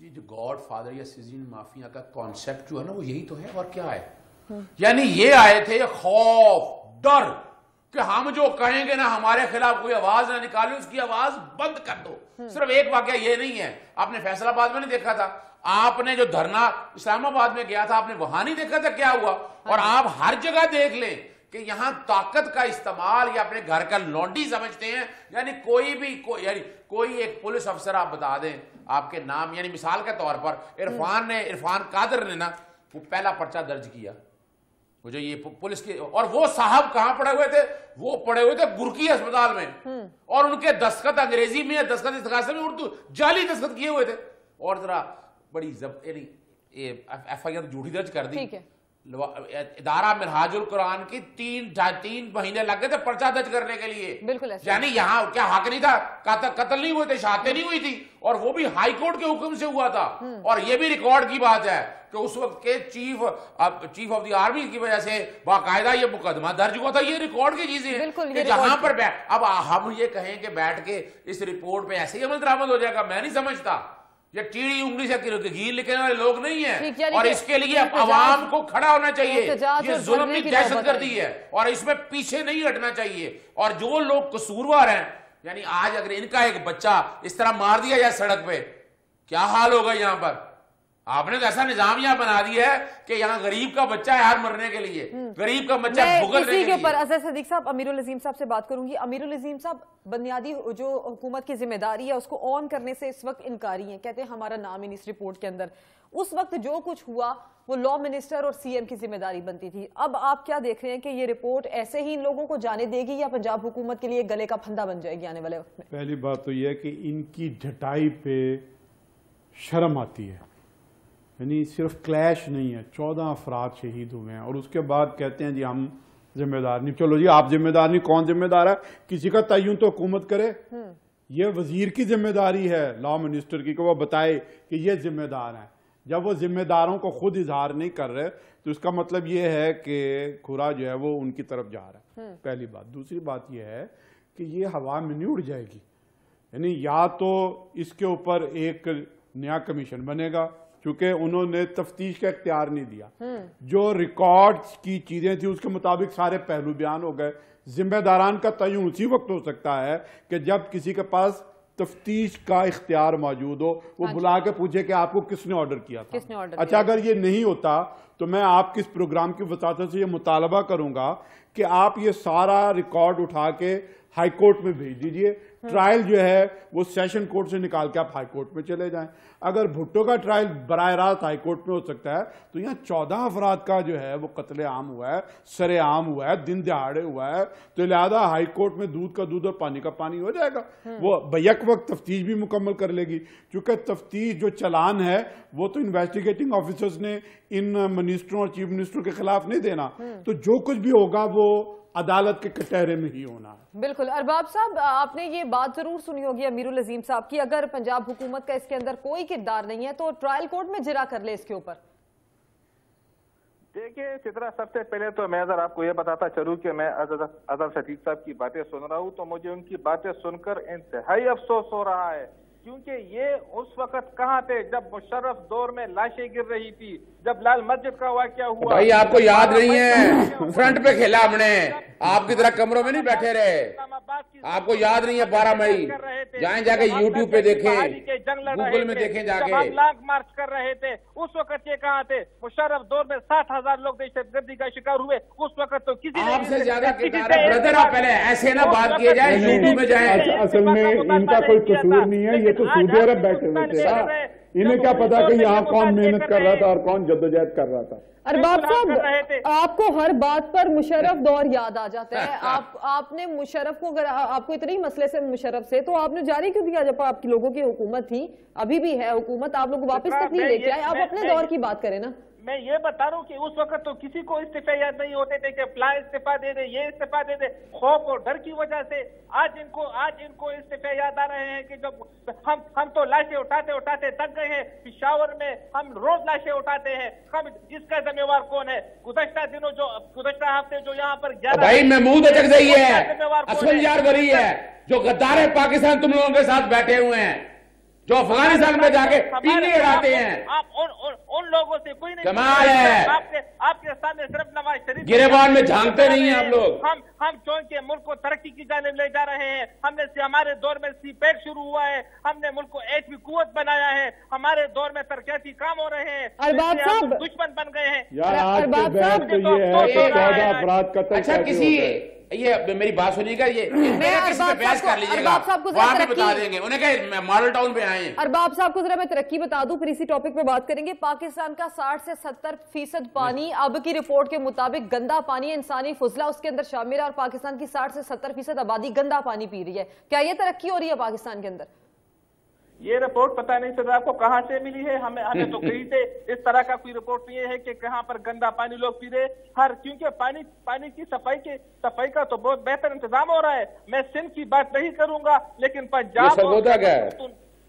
یہ جو گاڈ فادر یا سیزین مافیا کا کانسیپٹ جو ہے نا وہ یہی تو ہے اور کیا ہے؟ یعنی یہ آئے تھے خوف ڈر کہ ہم جو کہیں گے نا ہمارے خلاف کوئی آواز نہ نکالے اس کی آواز بند کر دو۔ صرف ایک واقعہ یہ نہیں ہے۔ آپ نے فیصلہ آباد میں نہیں دیکھا تھا۔ آپ نے جو دھرنا اسلام آباد میں گیا تھا آپ نے وہاں نہیں دیکھا تھا کیا ہوا؟ اور آپ ہر جگہ دیکھ لیں کہ یہاں طاقت کا استعمال یا اپنے گھر کا لونڈی سمجھتے ہیں۔ یعنی کوئی بھی یعنی کوئی ایک پولیس افسر آپ بتا دیں۔ آپ کے نام یعنی مثال کے طور پر عرفان نے عرفان قادر نے نا وہ پہلا پرچہ درج کیا۔ وہ جو یہ پولیس کی اور وہ صاحب کہاں پڑے ہوئے تھے؟ وہ پڑے ہوئے تھے گرکی اسپتال میں۔ اور ان کے دستخط انگریزی میں دستخط میں اردو جعلی دستخط کیے ہوئے تھے۔ اور ذرا بڑی یعنی ایف آئی آر جھوٹی درج کر دی۔ ادارہ مرحاج القرآن کی تین تین مہینے لگ گئے تھے پرچہ درج کرنے کے لیے۔ بالکل یعنی یہاں کیا حق نہیں تھا؟ قتل نہیں ہوئے تھے شہادتیں نہیں ہوئی تھی۔ اور وہ بھی ہائی کورٹ کے حکم سے ہوا تھا۔ اور یہ بھی ریکارڈ کی بات ہے کہ اس وقت کے chief chief of the army کی وجہ سے باقاعدہ یہ مقدمہ درج ہوا تھا۔ یہ ریکارڈ کی چیزیں ہیں جہاں پر اب ہم یہ کہیں کہ بیٹھ کے اس رپورٹ پہ ایسے ہی عمل درامد ہو جائے گا میں نہیں سمجھتا۔ یہ ٹیڑی انگلی سے گیر لکھنے والے لوگ نہیں ہیں یعنی اور اس کے لیے عوام کو کھڑا ہونا چاہیے یہ ظلم کی دہشت گردی ہے اور اس میں پیچھے نہیں ہٹنا چاہیے اور جو لوگ قصوروار ہیں یعنی آج اگر ان کا ایک بچہ اس طرح مار دیا جائے سڑک پہ کیا حال ہوگا یہاں پر؟ آپ نے تو ایسا نظام یہاں بنا دیا ہے کہ یہاں غریب کا بچہ ہے ہر مرنے کے لیے۔ غریب کا بچہ بھگلنے کے لیے۔ پر عزیز صدیق صاحب امیر العظیم صاحب سے بات کروں گی۔ امیر العظیم صاحب بنیادی جو حکومت کی ذمہ داری ہے اس کو آن کرنے سے اس وقت انکاری ہیں۔ کہتے ہیں ہمارا نام ان اس رپورٹ کے اندر۔ اس وقت جو کچھ ہوا وہ لا منسٹر اور سی ایم کی ذمہ داری بنتی تھی۔ اب آپ کیا دیکھ رہے ہیں کہ یہ رپورٹ ایسے ہی ان لوگوں کو جانے دے گی یا پنجاب حکومت کے لیے گلے کا پھندا بن جائے گی آنے والے وقت میں؟ پہلی بات تو یہ ہے کہ ان کی جھٹائی پہ شرم آتی ہے۔ یعنی صرف کلیش نہیں ہے چودہ افراد شہید ہوئے ہیں۔ اور اس کے بعد کہتے ہیں جی ہم ذمہ دار نہیں۔ چلو جی آپ ذمہ دار نہیں کون ذمہ دار ہے؟ کسی کا تعین تو حکومت کرے۔ یہ وزیر کی ذمہ داری ہے لا منسٹر کی کہ وہ بتائے کہ یہ ذمہ دار ہیں۔ جب وہ ذمہ داروں کو خود اظہار نہیں کر رہے تو اس کا مطلب یہ ہے کہ کھرا جو ہے وہ ان کی طرف جا رہا ہے۔ پہلی بات۔ دوسری بات یہ ہے کہ یہ ہوا میں نہیں اڑ جائے گی۔ یعنی یا تو اس کے اوپر ایک نیا کمیشن بنے گا چونکہ انہوں نے تفتیش کا اختیار نہیں دیا۔ جو ریکارڈ کی چیزیں تھیں اس کے مطابق سارے پہلو بیان ہو گئے۔ ذمہ داران کا تعین اسی وقت ہو سکتا ہے کہ جب کسی کے پاس تفتیش کا اختیار موجود ہو وہ ہاں جی۔ بلا کے پوچھے کہ آپ کو کس نے آرڈر کیا تھا۔ اچھا اگر یہ نہیں ہوتا تو میں آپ کس پروگرام کی وساطت سے یہ مطالبہ کروں گا کہ آپ یہ سارا ریکارڈ اٹھا کے ہائی کورٹ میں بھیج دیجیے۔ ٹرائل جو ہے وہ سیشن کورٹ سے نکال کے آپ ہائی کورٹ میں چلے جائیں۔ اگر بھٹو کا ٹرائل براہ راست ہائی کورٹ میں ہو سکتا ہے تو یہاں چودہ افراد کا جو ہے وہ قتل عام ہوا ہے سر عام ہوا ہے دن دہاڑے ہوا ہے تو لہذا ہائی کورٹ میں دودھ کا دودھ اور پانی کا پانی ہو جائے گا۔ وہ بیک وقت تفتیش بھی مکمل کر لے گی۔ چونکہ تفتیش جو چلان ہے وہ تو انویسٹیگیٹنگ آفیسرز نے ان منسٹروں اور چیف منسٹروں کے خلاف نہیں دینا۔ تو جو کچھ بھی ہوگا وہ عدالت کے کٹہرے میں ہی ہونا۔ ہے بالکل۔ ارباب صاحب آپ نے یہ بات ضرور سنی ہوگی امیر العظیم صاحب کی اگر پنجاب حکومت کا اس کے اندر کوئی کردار نہیں ہے تو ٹرائل کورٹ میں جرا کر لے اس کے اوپر۔ دیکھیے، چترا، سب سے پہلے تو میں اگر آپ کو یہ بتاتا چلوں کہ میں اظہر شدید صاحب کی باتیں سن رہا ہوں تو مجھے ان کی باتیں سن کر انتہائی افسوس ہو رہا ہے۔ کیونکہ یہ اس وقت کہاں تھے جب مشرف دور میں لاشیں گر رہی تھی۔ جب لال مسجد کا واقعہ ہوا بھائی آپ کو یاد نہیں ہے؟ فرنٹ پہ کھیلا ہم نے۔ آپ کی طرح کمروں میں نہیں بیٹھے رہے۔ آپ کو یاد نہیں ہے بارہ مئی۔ جائیں جا کے یوٹیوب پہ دیکھیں۔ گوگل میں دیکھیں جا کے۔ لانگ مارچ کر رہے تھے اس وقت یہ کہاں تھے؟ مشرف دور میں سات ہزار لوگ دہشت گردی کا شکار ہوئے۔ اس وقت تو کسی آپ سے زیادہ بردر آپ پہلے ایسے نہ بات کیے جائیں یوٹیوب میں جائیں۔ اصل میں ان کا کوئی قصور نہیں ہے یہ تو سعودی عرب بیٹھے ہوئے تھے۔ انہیں کیا پتا کہ یہاں کون محنت کر رہا تھا اور کون جدوجہد کر رہا تھا۔ ارباب صاحب آپ کو ہر بات پر مشرف دور یاد آ جاتا ہے۔ آپ نے مشرف کو اگر آپ کو اتنے مسئلے سے مشرف سے تو آپ نے جاری کیوں دیا جب آپ کی لوگوں کی حکومت تھی؟ ابھی بھی ہے حکومت آپ لوگ واپس تک نہیں لے کے آئے۔ آپ اپنے دور کی بات کریں نا۔ میں یہ بتا رہا ہوں کہ اس وقت تو کسی کو استعفے یاد نہیں ہوتے تھے کہ فلاں استعفا دے دے یہ استعفا دے دے۔ خوف اور ڈر کی وجہ سے آج ان کو آج ان کو استعفے یاد آ رہے ہیں کہ جب ہم ہم تو لاشیں اٹھاتے اٹھاتے تک گئے ہیں۔ پشاور میں ہم روز لاشیں اٹھاتے ہیں۔ ہم جس کا ذمہ وار کون ہے؟ گزشتہ دنوں جو گزشتہ ہفتے جو یہاں پر بھائی محمود اچک ہے۔ اصل یار بری ہے جو غدار پاکستان تم لوگوں کے ساتھ بیٹھے ہوئے ہیں۔ جو افغانستان میں جا کے پینے اڑاتے ہیں۔ آپ ان لوگوں سے کوئی نہیں کمال ہے۔ آپ کے سامنے صرف نواز شریف گریبان میں جھانکتے نہیں ہیں آپ لوگ۔ ہم ہم چونکہ ملک کو ترقی کی جانب لے جا رہے ہیں۔ ہم نے ہمارے دور میں سی پیک شروع ہوا ہے۔ ہم نے ملک کو ایک بھی قوت بنایا ہے۔ ہمارے دور میں ترقیاتی کام ہو رہے ہیں۔ ارباب صاحب۔ دشمن بن گئے ہیں۔ یار آج کے بحث تو یہ ہے کہ افراد قتل اچھا کسی یہ میری بات سنیے گا یہ بحث کر لیجیے گا؟ وہاں بھی بتا دیں گے۔ انہیں کہ ماڈل ٹاؤن پہ آئے ہیں۔ ارباب صاحب کو ذرا میں ترقی بتا دوں پھر اسی ٹاپک پہ بات کریں گے۔ پاکستان کا ساٹھ سے ستر فیصد پانی اب کی رپورٹ کے مطابق گندا پانی انسانی فضلہ اس کے اندر شامل ہے اور پاکستان کی ساٹھ سے ستر فیصد آبادی گندا پانی پی رہی ہے۔ کیا یہ ترقی ہو رہی ہے پاکستان کے اندر؟ یہ رپورٹ پتہ نہیں سر آپ کو کہاں سے ملی ہے؟ ہمیں ہمیں تو کہیں سے اس طرح کا کوئی رپورٹ نہیں ہے کہ کہاں پر گندا پانی لوگ پی رہے ہر کیونکہ پانی پانی کی صفائی کے صفائی کا تو بہت بہتر انتظام ہو رہا ہے۔ میں سندھ کی بات نہیں کروں گا لیکن پنجاب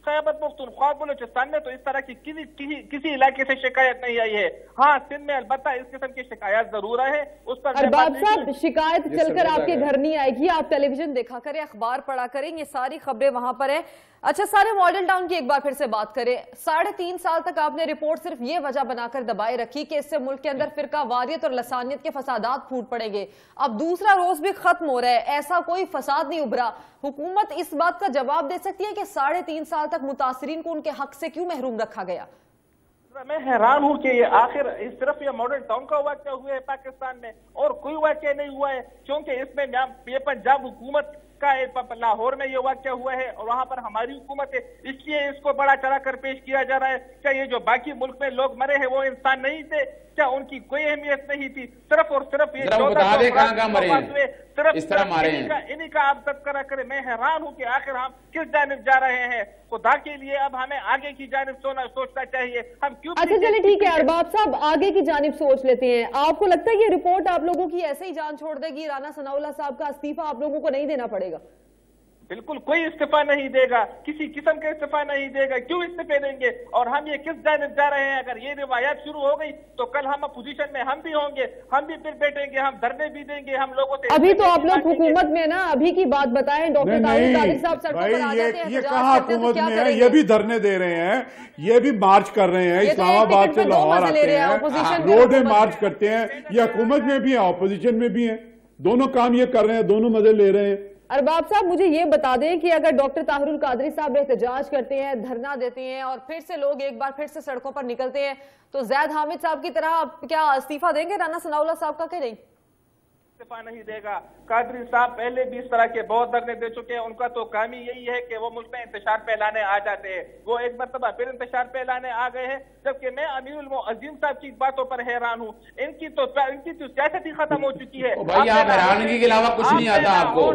خیبر پختونخوا بلوچستان میں تو اس طرح کی کسی کسی علاقے سے شکایت نہیں آئی ہے۔ ہاں سندھ میں البتہ اس قسم کی شکایت ضرور ہے اس پر ارباب صاحب شکایت چل کر آپ کے گھر نہیں آئے گی۔ آپ ٹیلی ویژن دیکھا کریں اخبار پڑھا کریں یہ ساری خبریں وہاں پر ہیں۔ اچھا سارے ماڈل ٹاؤن کی ایک بار پھر سے بات کریں۔ ساڑھے تین سال تک آپ نے رپورٹ صرف یہ وجہ بنا کر دبائے رکھی کہ اس سے ملک کے اندر فرقہ، واریت اور لسانیت کے فسادات پھوٹ پڑیں گے۔ اب دوسرا روز بھی ختم ہو رہا ہے۔ ایسا کوئی فساد نہیں ابھرا۔ حکومت اس بات کا جواب دے سکتی ہے کہ ساڑھے تین سال تک متاثرین کو ان کے حق سے کیوں محروم رکھا گیا؟ میں حیران ہوں کہ یہ آخر صرف یہ ماڈل ٹاؤن کا واقعہ ہوا ہے پاکستان میں اور کوئی واقعہ نہیں ہوا ہے۔ کیونکہ اس میں یہ پنجاب حکومت کا لاہور میں یہ واقعہ ہوا ہے اور وہاں پر ہماری حکومت ہے۔ اس لیے اس کو بڑا چڑھا کر پیش کیا جا رہا ہے۔ کیا یہ جو باقی ملک میں لوگ مرے ہیں وہ انسان نہیں تھے؟ کیا ان کی کوئی اہمیت نہیں تھی؟ صرف اور صرف یہ صرف انہی کا آپ تذکرہ کرے میں حیران ہوں کہ آخر ہم کس جانب جا رہے ہیں۔ خدا کے لیے اب ہمیں آگے کی جانب سوچنا چاہیے۔ ہم کیوں اچھا چلے ٹھیک ہے۔ ارباب صاحب آگے کی جانب سوچ لیتے ہیں۔ آپ کو لگتا ہے یہ رپورٹ آپ لوگوں کی ایسے ہی جان چھوڑ دے گی؟ رانا ثناء اللہ صاحب کا استعفیٰ آپ لوگوں کو نہیں دینا پڑے گا۔ بالکل کوئی استعفیٰ نہیں دے گا کسی قسم کا استعفیٰ نہیں دے گا کیوں استعفے دیں گے؟ اور ہم یہ کس جانب جا رہے ہیں؟ اگر یہ روایات شروع ہو گئی تو کل ہم اپوزیشن میں ہم بھی ہوں گے ہم بھی پھر بیٹھیں گے ہم دھرنے بھی دیں گے ہم لوگوں سے ابھی تو آپ لوگ حکومت میں نا ابھی کی بات بتائیں ڈاکٹر صاحب یہ کہاں حکومت میں ہے؟ یہ بھی دھرنے دے رہے ہیں یہ بھی مارچ کر رہے ہیں اسلام آباد سے لاہور آتے ہیں روڈ میں مارچ کرتے ہیں یہ حکومت میں بھی ہیں اپوزیشن میں بھی ہیں دونوں کام یہ کر رہے ہیں دونوں مزے لے رہے ہیں۔ ارباب صاحب مجھے یہ بتا دیں کہ اگر ڈاکٹر طاہر القادری صاحب احتجاج کرتے ہیں دھرنا دیتے ہیں اور پھر سے لوگ ایک بار پھر سے سڑکوں پر نکلتے ہیں تو زید حامد صاحب کی طرح کیا استعفیٰ دیں گے؟ رانا ثناء اللہ صاحب کا کہ نہیں؟ استعفیٰ نہیں دے گا۔ قادری صاحب پہلے بھی اس طرح کے بہت دھرنے دے چکے ہیں ان کا تو کام ہی یہی ہے کہ وہ ملک میں انتشار پھیلانے آ جاتے ہیں۔ وہ ایک مرتبہ پھر انتشار پھیلانے آ گئے ہیں جبکہ میں امیر عظیم صاحب کی باتوں پر حیران ہوں۔ ان کی تو ان کی تو سیاست ہی ختم ہو چکی ہے۔ حیرانگی کے علاوہ کچھ نہیں آتا آپ کو۔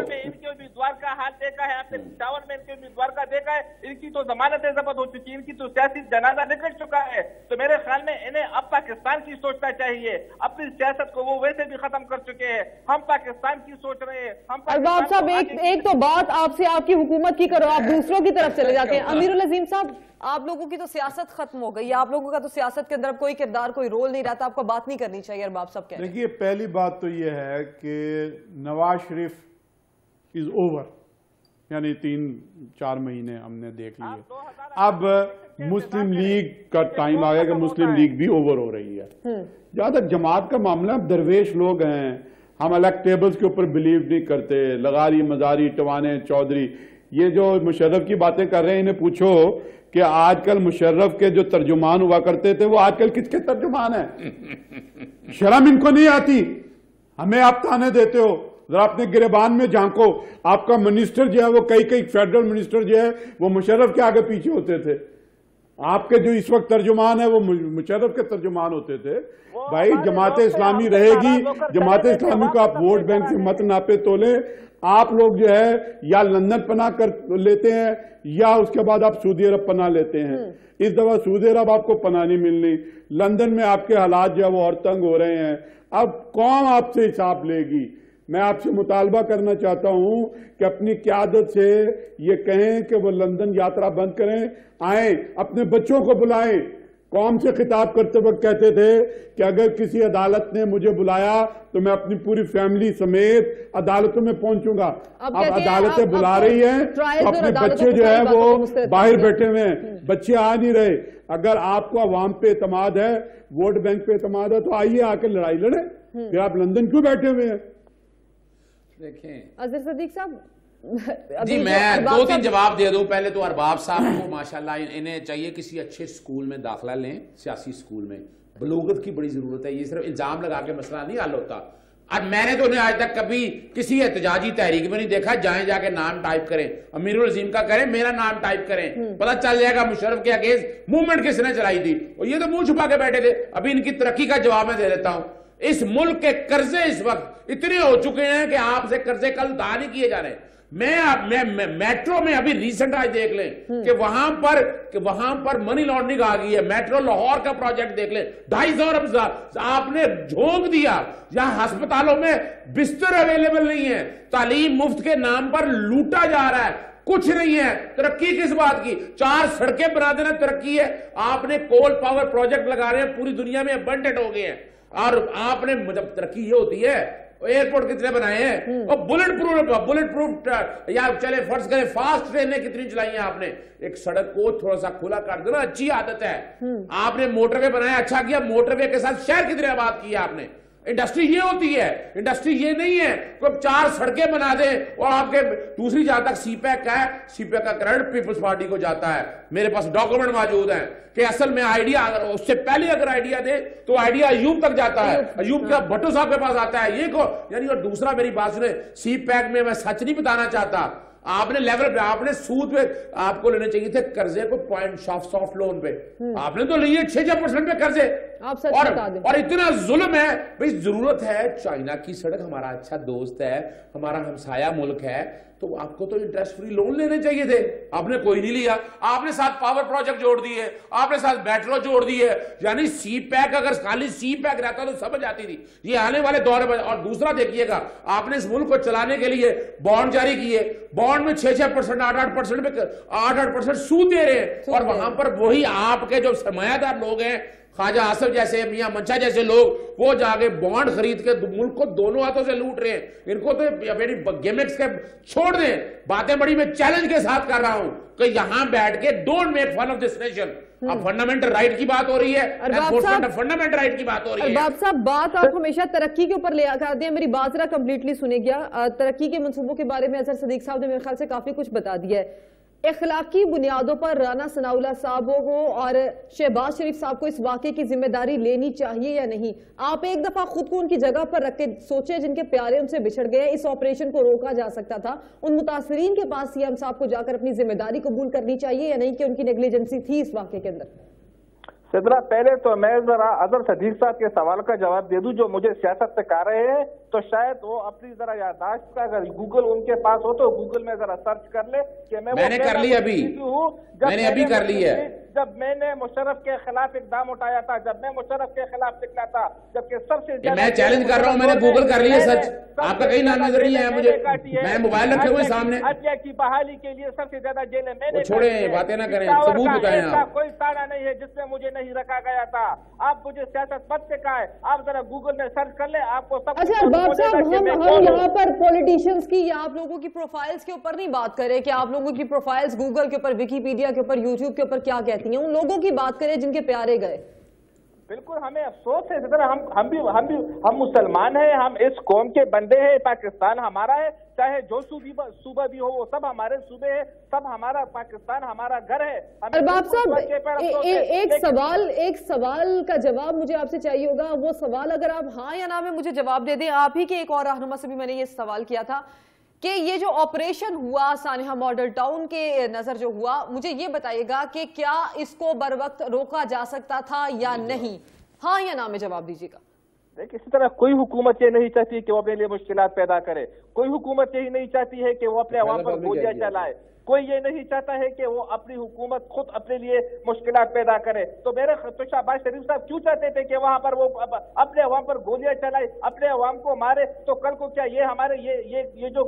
کا حال دیکھا ہے آپ نے پشاور میں ان کے امیدوار کا دیکھا ہے۔ ان کی تو ضمانت ضبط ہو چکی ہے ان کی تو سیاسی جنازہ نکل چکا ہے۔ تو میرے خیال میں انہیں اب پاکستان کی سوچنا چاہیے۔ اپنی سیاست کو وہ ویسے بھی ختم کر چکے ہیں۔ ہم پاکستان کی سوچ رہے ہیں۔ ہم ارباب صاحب ایک تو بات آپ سے آپ کی حکومت کی کرو آپ دوسروں کی طرف چلے جاتے ہیں۔ امیر العظیم صاحب آپ لوگوں کی تو سیاست ختم ہو گئی۔ آپ لوگوں کا تو سیاست کے اندر کوئی کردار کوئی رول نہیں رہتا۔ آپ کو بات نہیں کرنی چاہیے ارباب صاحب کہہ دیکھیے پہلی بات تو یہ ہے کہ نواز شریف از اوور یعنی تین چار مہینے ہم نے دیکھ لیے۔ اب مسلم لیگ کا ٹائم آ گیا کہ مسلم لیگ بھی اوور ہو رہی ہے۔ جہاں تک جماعت کا معاملہ درویش لوگ ہیں۔ ہم الیکٹیبلز کے اوپر بلیو نہیں کرتے۔ لغاری مزاری ٹوانے چودری یہ جو مشرف کی باتیں کر رہے ہیں انہیں پوچھو کہ آج کل مشرف کے جو ترجمان ہوا کرتے تھے وہ آج کل کس کے ترجمان ہیں؟ شرم ان کو نہیں آتی۔ ہمیں آپ تانے دیتے ہو۔ ذرا اپنے گربان میں جھانکو۔ آپ کا منسٹر جو ہے وہ کئی کئی فیڈرل منسٹر جو ہے وہ مشرف کے آگے پیچھے ہوتے تھے۔ آپ کے جو اس وقت ترجمان ہے وہ مشرف کے ترجمان ہوتے تھے۔ بھائی جماعت اسلامی رہے گی۔ جماعت اسلامی کو آپ ووٹ بینک سے مت ناپے تولے۔ آپ لوگ جو ہے یا لندن پناہ کر لیتے ہیں یا اس کے بعد آپ سعودی عرب پناہ لیتے ہیں۔ اس دفعہ سعودی عرب آپ کو پناہ نہیں ملنی۔ لندن میں آپ کے حالات جو ہے وہ اور تنگ ہو رہے ہیں۔ اب قوم آپ سے حساب لے گی۔ میں آپ سے مطالبہ کرنا چاہتا ہوں کہ اپنی قیادت سے یہ کہیں کہ وہ لندن یاترا بند کریں آئیں اپنے بچوں کو بلائیں۔ قوم سے خطاب کرتے وقت کہتے تھے کہ اگر کسی عدالت نے مجھے بلایا تو میں اپنی پوری فیملی سمیت عدالتوں میں پہنچوں گا۔ اب عدالتیں بلا رہی ہیں تو اپنے بچے جو ہے وہ باہر بیٹھے ہوئے ہیں۔ بچے آ نہیں رہے۔ اگر آپ کو عوام پہ اعتماد ہے ووٹ بینک پہ اعتماد ہے تو آئیے آ کے لڑائی لڑے پھر آپ لندن کیوں بیٹھے ہوئے ہیں؟ دیکھیں صدیق صاحب جی میں دو تین جواب دے دوں۔ پہلے تو ارباب صاحب کو ماشاءاللہ انہیں چاہیے کسی اچھے سکول میں داخلہ لیں سیاسی سکول میں۔ بلوغت کی بڑی ضرورت ہے۔ یہ صرف الزام لگا کے مسئلہ نہیں حل ہوتا۔ اور میں نے تو انہیں آج تک کبھی کسی احتجاجی تحریک میں نہیں دیکھا۔ جائیں جا کے نام ٹائپ کریں۔ امیر العظیم کا کریں میرا نام ٹائپ کریں۔ پتہ چل جائے گا مشرف کے اگیز مومنٹ کس نے چلائی تھی۔ اور یہ تو منہ چھپا کے بیٹھے تھے۔ ابھی ان کی ترقی کا جواب میں دے دیتا ہوں۔ اس ملک کے قرضے اس وقت اتنے ہو چکے ہیں کہ آپ سے قرضے کل دا نہیں کیے جا رہے ہیں۔ میں میٹرو میں ابھی ریسنٹ آج دیکھ لیں کہ وہاں پر کہ وہاں پر منی لانڈرنگ آ گئی ہے۔ میٹرو لاہور کا پروجیکٹ دیکھ لیں۔ ڈھائی سو ارب آپ نے جھونک دیا۔ یہاں ہسپتالوں میں بستر اویلیبل نہیں ہے تعلیم مفت کے نام پر لوٹا جا رہا ہے۔ کچھ نہیں ہے۔ ترقی کس بات کی؟ چار سڑکیں بنا دینا ترقی ہے۔ آپ نے کول پاور پروجیکٹ لگا رہے ہیں۔ پوری دنیا میں ابنڈنٹ ہو گئے ہیں۔ اور آپ نے جب ترقی یہ ہوتی ہے ایئرپورٹ کتنے بنائے ہیں؟ اور بلٹ پروف بلٹ پروف یا چلے فرض کریں فاسٹ ٹرینیں کتنی چلائی ہیں آپ نے؟ ایک سڑک کو تھوڑا سا کھلا کر دینا اچھی عادت ہے۔ آپ نے موٹر وے بنایا اچھا کیا موٹر وے کے ساتھ شہر کتنے آباد کیا آپ نے؟ انڈسٹری یہ ہوتی ہے انڈسٹری یہ نہیں ہے کوئی چار سڑکیں بنا دے اور آپ کے دوسری جہاں تک سی پیک کا ہے سی پیک کا کریڈٹ پیپلز پارٹی کو جاتا ہے۔ میرے پاس ڈاکومنٹ موجود ہیں کہ اصل میں آئیڈیا اس سے پہلے اگر آئیڈیا دے تو آئیڈیا ایوب تک جاتا ہے۔ ایوب کا بھٹو صاحب کے پاس آتا ہے؟ یہ کو یعنی اور دوسرا میری بات سنے سی پیک میں میں سچ نہیں بتانا چاہتا۔ آپ نے لیول پہ آپ نے سود پہ آپ کو لینے چاہیے تھے قرضے کو پوائنٹ سافٹ لون پہ۔ آپ نے تو لیے چھ چھ پرسنٹ پہ قرضے۔ اور اتنا ظلم ہے۔ بھئی ضرورت ہے۔ چائنا کی سڑک ہمارا اچھا دوست ہے ہمارا ہمسایہ ملک ہے تو آپ کو تو انٹرسٹ فری لون لینے چاہیے تھے۔ آپ نے کوئی نہیں لیا۔ آپ نے ساتھ پاور پروجیکٹ جوڑ دیے آپ نے ساتھ بیٹرو جوڑ دیے یعنی سی پیک اگر خالی سی پیک رہتا تو سمجھ آتی تھی۔ یہ آنے والے دور میں اور دوسرا دیکھیے گا آپ نے اس ملک کو چلانے کے لیے بانڈ جاری کیے۔ بانڈ میں چھ چھ پرسنٹ آٹھ آٹھ پرسنٹ پہ آٹھ آٹھ پرسنٹ سود دے رہے ہیں۔ اور وہاں پر وہی آپ کے جو سرمایہ دار لوگ ہیں خواجہ آصف جیسے میاں منچا جیسے لوگ وہ جاگے بانڈ خرید کے ملک کو دونوں ہاتھوں سے لوٹ رہے ہیں۔ ان کو تو گیمکس کے چھوڑ دیں۔ باتیں بڑی میں چیلنج کے ساتھ کر رہا ہوں کہ یہاں بیٹھ کے don't make fun of this nation اب فنڈامنٹل رائٹ کی بات ہو رہی ہے۔ فنڈامنٹل رائٹ کی بات ہو رہی ہے۔ ارباب صاحب بات آپ ہمیشہ ترقی کے اوپر لے کر دیں میری بات ذرا کمپلیٹلی سنے گیا۔ ترقی کے منصوبوں کے بارے میں اظہر صدیق صاحب نے میرے خیال سے کافی کچھ بتا دیا ہے۔ اخلاقی بنیادوں پر رانا ثناءاللہ صاحب ہو اور شہباز شریف صاحب کو اس واقعے کی ذمہ داری لینی چاہیے یا نہیں؟ آپ ایک دفعہ خود کو ان کی جگہ پر رکھ کے سوچے جن کے پیارے ان سے بچھڑ گئے، اس آپریشن کو روکا جا سکتا تھا۔ ان متاثرین کے پاس سی ایم صاحب کو جا کر اپنی ذمہ داری قبول کرنی چاہیے یا نہیں کہ ان کی نیگلیجنسی تھی اس واقعے کے اندر؟ سدرا پہلے تو میں ذرا اظہر صدیق صاحب کے سوال کا جواب دے دوں جو مجھے سیاست سے کہہ رہے ہیں تو شاید وہ اپنی ذرا یاداشت کا اگر گوگل ان کے پاس ہو تو گوگل میں ذرا سرچ کر لے کہ میں نے کر لی ابھی۔ میں نے ابھی کر لی ہے۔ جب میں نے مشرف کے خلاف اقدام اٹھایا تھا جب میں مشرف کے خلاف نکلا تھا جبکہ سب سے میں چیلنج کر رہا ہوں میں نے گوگل کر لیا سچ۔ آپ کا کہیں نام نظر نہیں آیا مجھے۔ میں موبائل رکھے ہوئے سامنے۔ عدلیہ کی بحالی کے لیے سب سے زیادہ جیلیں میں نے چھوڑے باتیں نہ کریں ثبوت بتائیں آپ۔ کوئی تانا نہیں ہے جس میں مجھے نہیں رکھا گیا تھا۔ آپ مجھے سیاست پد سے کہا ہے آپ ذرا گوگل میں سرچ کر لیں۔ آپ کو سب اچھا باب صاحب ہم یہاں پر پولیٹیشنز کی یا آپ لوگوں کی پروفائلز کے اوپر نہیں بات کریں کہ آپ لوگوں کی پروفائلز گوگل کے اوپر وکی پیڈیا کے اوپر یوٹیوب کے اوپر کیا کہتی ہیں؟ ان لوگوں کی بات کریں جن کے پیارے گئے۔ بالکل ہمیں افسوس ہے ہم ہم بھی ہم بھی ہم مسلمان ہیں ہم اس قوم کے بندے ہیں پاکستان ہمارا ہے چاہے جو صوبہ بھی ہو وہ سب ہمارے صوبے ہیں سب ہمارا پاکستان ہمارا گھر ہے۔ ارباب صاحب ایک سوال ایک سوال کا جواب مجھے آپ سے چاہیے ہوگا۔ وہ سوال اگر آپ ہاں یا نہ میں مجھے جواب دے دیں آپ ہی کے ایک اور رہنما سے بھی میں نے یہ سوال کیا تھا۔ کہ یہ جو آپریشن ہوا سانحہ ماڈل ٹاؤن کے نظر جو ہوا مجھے یہ بتائیے گا کہ کیا اس کو بر وقت روکا جا سکتا تھا یا نہیں؟ ہاں یا نہ میں جواب دیجیے گا۔ دیکھ اسی طرح کوئی حکومت یہ نہیں چاہتی کہ وہ اپنے لیے مشکلات پیدا کرے۔ کوئی حکومت یہی نہیں چاہتی ہے کہ وہ اپنے عوام پر گولیاں چلائے۔ کوئی یہ نہیں چاہتا ہے کہ وہ اپنی حکومت خود اپنے لیے مشکلات پیدا کرے۔ تو میرے شہباز شریف صاحب کیوں چاہتے تھے کہ وہاں پر وہ اپنے عوام پر گولیاں چلائے اپنے عوام کو مارے؟ تو کل کو کیا یہ ہمارے یہ جو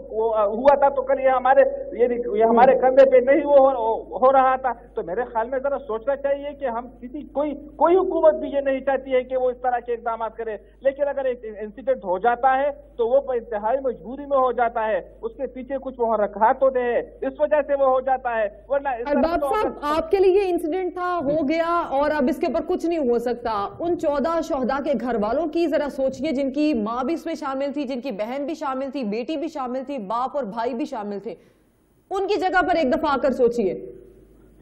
ہوا تھا تو کل یہ ہمارے یہ ہمارے کندھے پہ نہیں وہ ہو رہا تھا۔ تو میرے خیال میں ذرا سوچنا چاہیے کہ ہم کسی کوئی کوئی حکومت بھی یہ نہیں چاہتی ہے کہ وہ اس طرح کے اقدامات کرے۔ لیکن اگر ایک انسیڈنٹ ہو جاتا ہے تو وہ انتہائی مجبوری میں ہو جاتا ہے۔ اس کے پیچھے کچھ محرکات ہوتے ہیں۔ اس وجہ سے وہ ہو جاتا ہے۔ ارباب صاحب آپ کے لیے انسیڈنٹ تھا ہو گیا اور اب اس کے اوپر کچھ نہیں ہو سکتا۔ ان چودہ شہدہ کے گھر والوں کی ذرا سوچئے جن کی ماں بھی اس میں شامل تھی جن کی بہن بھی شامل تھی بیٹی بھی شامل تھی باپ اور بھائی بھی شامل تھے۔ ان کی جگہ پر ایک دفعہ آ کر سوچئے۔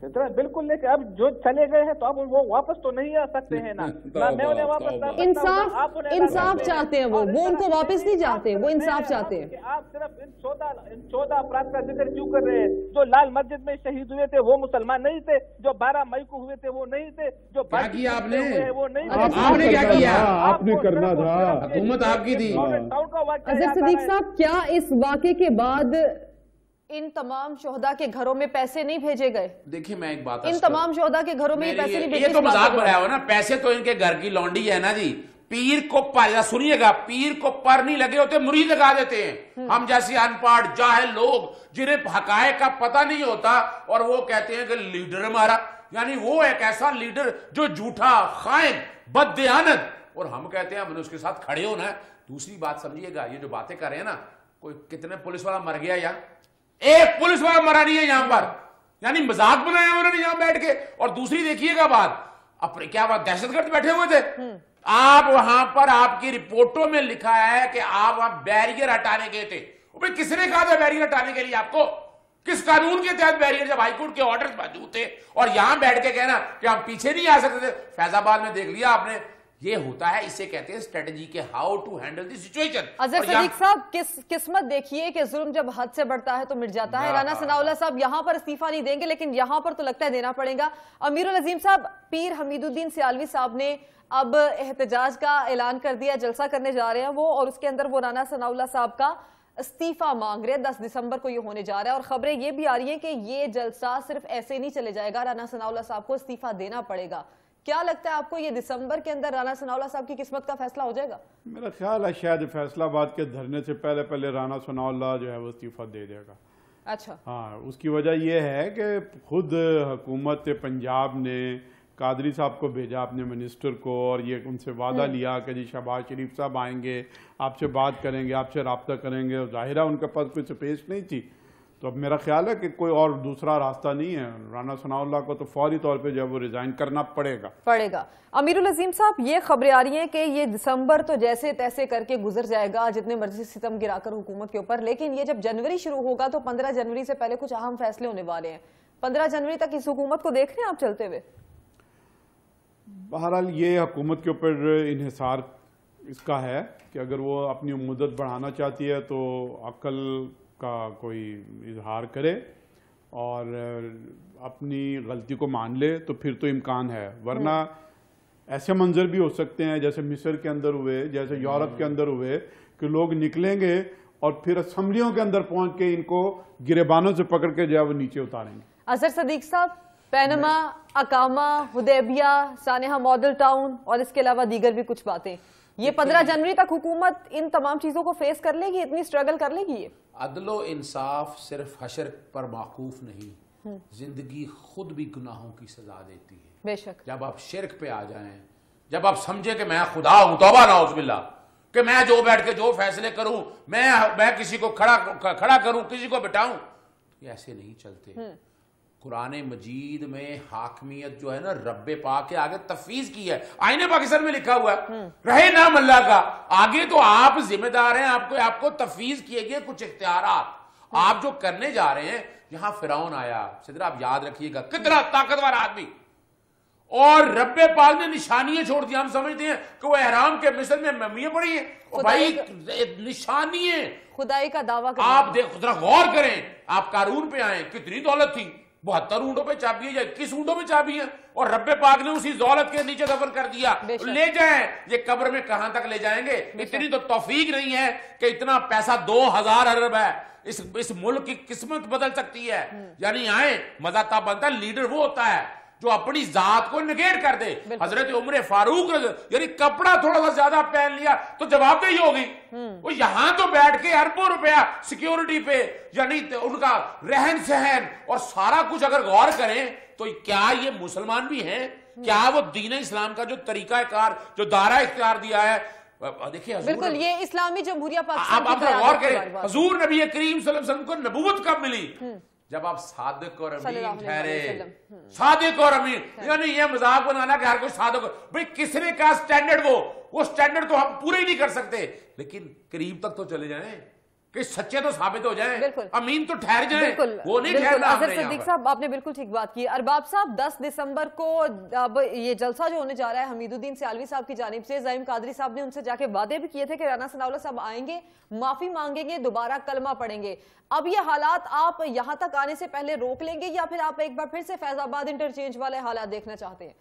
بالکل لیکن اب جو چلے گئے ہیں تو اب وہ واپس تو نہیں آ سکتے ہیں نا۔ انصاف انصاف چاہتے ہیں وہ۔ وہ ان کو واپس نہیں چاہتے وہ انصاف چاہتے ہیں۔ آپ صرف ان چودہ چودہ افراد کا ذکر کیوں کر رہے ہیں؟ جو لال مسجد میں شہید ہوئے تھے وہ مسلمان نہیں تھے جو بارہ مئی کو ہوئے تھے وہ نہیں تھے جو آپ نے؟ وہ نہیں آپ نے کیا کیا؟ آپ نے کرنا تھا۔ حکومت آپ کی تھی۔ اظہر صدیق صاحب کیا اس واقعے کے بعد ان تمام شہدہ کے گھروں میں پیسے نہیں بھیجے گئے۔ دیکھیں میں ایک بات ان تمام شہدہ کے گھروں میں پیسے نہیں بھیجے یہ تو مذاق بنایا ہو نا۔ پیسے تو ان کے گھر کی لونڈی ہے نا جی۔ پیر کو پر سنیے گا پیر کو پر نہیں لگے ہوتے مرید لگا دیتے ہیں۔ ہم۔ جیسے ان پاڑ جاہل لوگ جنہیں حقائق کا پتہ نہیں ہوتا اور وہ کہتے ہیں کہ لیڈر ہمارا۔ یعنی وہ ایک ایسا لیڈر جو جھوٹا خائن بد دیانت اور ہم کہتے ہیں ہم نے اس کے ساتھ کھڑے ہونا ہے۔ دوسری بات سمجھیے گا یہ جو باتیں کر رہے ہیں نا کوئی کتنے پولیس والا مر گیا یا؟ ایک پولیس والا مرا نہیں ہے یہاں پر۔ یعنی مزاق بنایا انہوں نے یہاں بیٹھ کے۔ اور دوسری دیکھیے گا بات۔ اپنے کیا بات دہشت گرد بیٹھے ہوئے تھے۔ آپ وہاں پر آپ کی رپورٹوں میں لکھا ہے کہ آپ وہاں بیریئر ہٹانے گئے تھے۔ کس نے کہا تھا بیریئر ہٹانے کے لیے آپ کو؟ کس قانون کے تحت بیریئر جب ہائی کورٹ کے آرڈر موجود تھے؟ اور یہاں بیٹھ کے کہنا کہ ہم پیچھے نہیں آ سکتے تھے۔ فیض آباد میں دیکھ لیا آپ نے۔ یہ ہوتا ہے اسے کہتے ہیں اسٹریٹجی کے how to handle the situation Azhar Siddique صاحب قسمت دیکھیے کہ ظلم جب حد سے بڑھتا ہے تو مٹ جاتا ہے۔ رانا ثناء اللہ صاحب یہاں پر استعفیٰ نہیں دیں گے لیکن یہاں پر تو لگتا ہے دینا پڑے گا۔ امیر العظیم صاحب پیر حمید الدین سیالوی صاحب نے اب احتجاج کا اعلان کر دیا جلسہ کرنے جا رہے ہیں وہ اور اس کے اندر وہ رانا ثناء اللہ صاحب کا استعفیٰ مانگ رہے ہیں۔ دس دسمبر کو یہ ہونے جا رہا ہے اور خبریں یہ بھی آ رہی ہیں کہ یہ جلسہ صرف ایسے نہیں چلے جائے گا رانا ثناء اللہ صاحب کو استعفیٰ دینا پڑے گا۔ کیا لگتا ہے آپ کو یہ دسمبر کے اندر رانا سناؤلہ صاحب کی قسمت کا فیصلہ ہو جائے گا؟ میرا خیال ہے شاید فیصلہ بات کے دھرنے سے پہلے پہلے رانا سناؤلہ جو ہے وہ استعفیٰ دے دے گا۔ اچھا۔ ہاں اس کی وجہ یہ ہے کہ خود حکومت پنجاب نے قادری صاحب کو بھیجا اپنے منسٹر کو اور یہ ان سے وعدہ لیا کہ جی شہباز شریف صاحب آئیں گے آپ سے بات کریں گے آپ سے رابطہ کریں گے ظاہرہ ان کے پاس کوئی سپیس نہیں تھی۔ تو اب میرا خیال ہے کہ کوئی اور دوسرا راستہ نہیں ہے۔ رانا ثناء اللہ کو تو فوری طور پہ جب وہ ریزائن کرنا پڑے گا۔ پڑے گا۔ امیر العظیم صاحب یہ خبریں آ رہی ہیں کہ یہ دسمبر تو جیسے تیسے کر کے گزر جائے گا جتنے مرضی ستم گرا کر حکومت کے اوپر لیکن یہ جب جنوری شروع ہوگا تو پندرہ جنوری سے پہلے کچھ اہم فیصلے ہونے والے ہیں۔ پندرہ جنوری تک اس حکومت کو دیکھ رہے ہیں آپ چلتے ہوئے؟ بہرحال یہ حکومت کے اوپر انحصار اس کا ہے کہ اگر وہ اپنی مدت بڑھانا چاہتی ہے تو عقل کا کوئی اظہار کرے اور اپنی غلطی کو مان لے تو پھر تو امکان ہے۔ ورنہ ایسے منظر بھی ہو سکتے ہیں جیسے مصر کے اندر ہوئے، جیسے یورپ کے اندر ہوئے کہ لوگ نکلیں گے اور پھر اسمبلیوں کے اندر پہنچ کے ان کو گریبانوں سے پکڑ کے جو ہے وہ نیچے اتاریں گے۔ اظہر صدیق صاحب، پینما اکاما ہدیبیہ سانحہ ماڈل ٹاؤن اور اس کے علاوہ دیگر بھی کچھ باتیں۔ یہ پندرہ جنوری تک حکومت ان تمام چیزوں کو فیس کر لے گی؟ اتنی سٹرگل کر لے گی یہ؟ عدل و انصاف صرف حشر پر معقوف نہیں زندگی خود بھی گناہوں کی سزا دیتی ہے۔ بے شک۔ جب آپ شرک پہ آ جائیں جب آپ سمجھے کہ میں خدا ہوں توبہ نعوذ باللہ کہ میں جو بیٹھ کے جو فیصلے کروں میں میں کسی کو کھڑا کھڑا کروں کسی کو بٹاؤں یہ ایسے نہیں چلتے۔ قرآن مجید میں حاکمیت جو ہے نا رب پاک کے آگے تفیز کی ہے۔ آئین پاکستان میں لکھا ہوا ہے۔ رہے نام اللہ کا۔ آگے تو آپ ذمہ دار ہیں آپ کو آپ کو تفیز کیے گئے کچھ اختیارات۔ آپ جو کرنے جا رہے ہیں یہاں فراؤن آیا۔ صدر آپ یاد رکھیے گا۔ کتنا طاقتور آدمی۔ اور رب پاک نے نشانیاں چھوڑ دیا ہم سمجھتے ہیں کہ وہ احرام کے مصر میں ممیاں پڑی ہیں۔ بھائی نشانیاں۔ خدائی کا دعویٰ آپ دیکھ ذرا غور کریں۔ آپ قارون پہ آئیں۔ کتنی دولت تھی۔ بہتر اونٹوں پہ چابی ہے یا کس اونٹوں پہ چابی ہے؟ اور رب پاک نے اسی دولت کے نیچے دفن کر دیا۔ لے جائیں۔ یہ قبر میں کہاں تک لے جائیں گے؟ اتنی تو توفیق نہیں ہے کہ اتنا پیسہ دو ہزار ارب ہے۔ اس اس ملک کی قسمت بدل سکتی ہے۔ یعنی آئیں مزہ تب بنتا ہے لیڈر وہ ہوتا ہے۔ جو اپنی ذات کو نگیٹ کر دے۔ حضرت عمر فاروق یعنی کپڑا تھوڑا سا زیادہ پہن لیا تو جواب دہی ہوگی وہ یہاں تو بیٹھ کے اربوں روپیہ سیکیورٹی پہ یعنی ان کا رہن سہن اور سارا کچھ اگر غور کریں تو کیا یہ مسلمان بھی ہیں؟ کیا وہ دین اسلام کا جو طریقہ کار جو دارہ اختیار دیا ہے؟ بالکل یہ اسلامی جمہوریہ پاکستان آپ غور کریں حضور نبی کریم صلی اللہ علیہ وسلم کو نبوت کب ملی؟ جب آپ صادق اور امین ٹھہرے صادق اور امین یعنی یہ مذاق بنانا کہ ہر کوئی صادق بھئی کس نے کہا سٹینڈرڈ وہ؟ وہ سٹینڈرڈ تو ہم پورے ہی نہیں کر سکتے۔ لیکن قریب تک تو چلے جائیں۔ کہ سچے تو ثابت ہو جائیں امین تو ٹھہر جائیں وہ نہیں ٹھہرنا حضرت صدیق صاحب آپ نے بالکل ٹھیک بات کی۔ ارباب صاحب دس دسمبر کو اب یہ جلسہ جو ہونے جا رہا ہے حمید الدین سیالوی صاحب کی جانب سے زائم قادری صاحب نے ان سے جا کے وعدے بھی کیے تھے کہ رانا سناولہ صاحب آئیں گے معافی مانگیں گے دوبارہ کلمہ پڑھیں گے۔ اب یہ حالات آپ یہاں تک آنے سے پہلے روک لیں گے یا پھر آپ ایک بار پھر سے فیض آباد انٹرچینج والے حالات دیکھنا چاہتے ہیں؟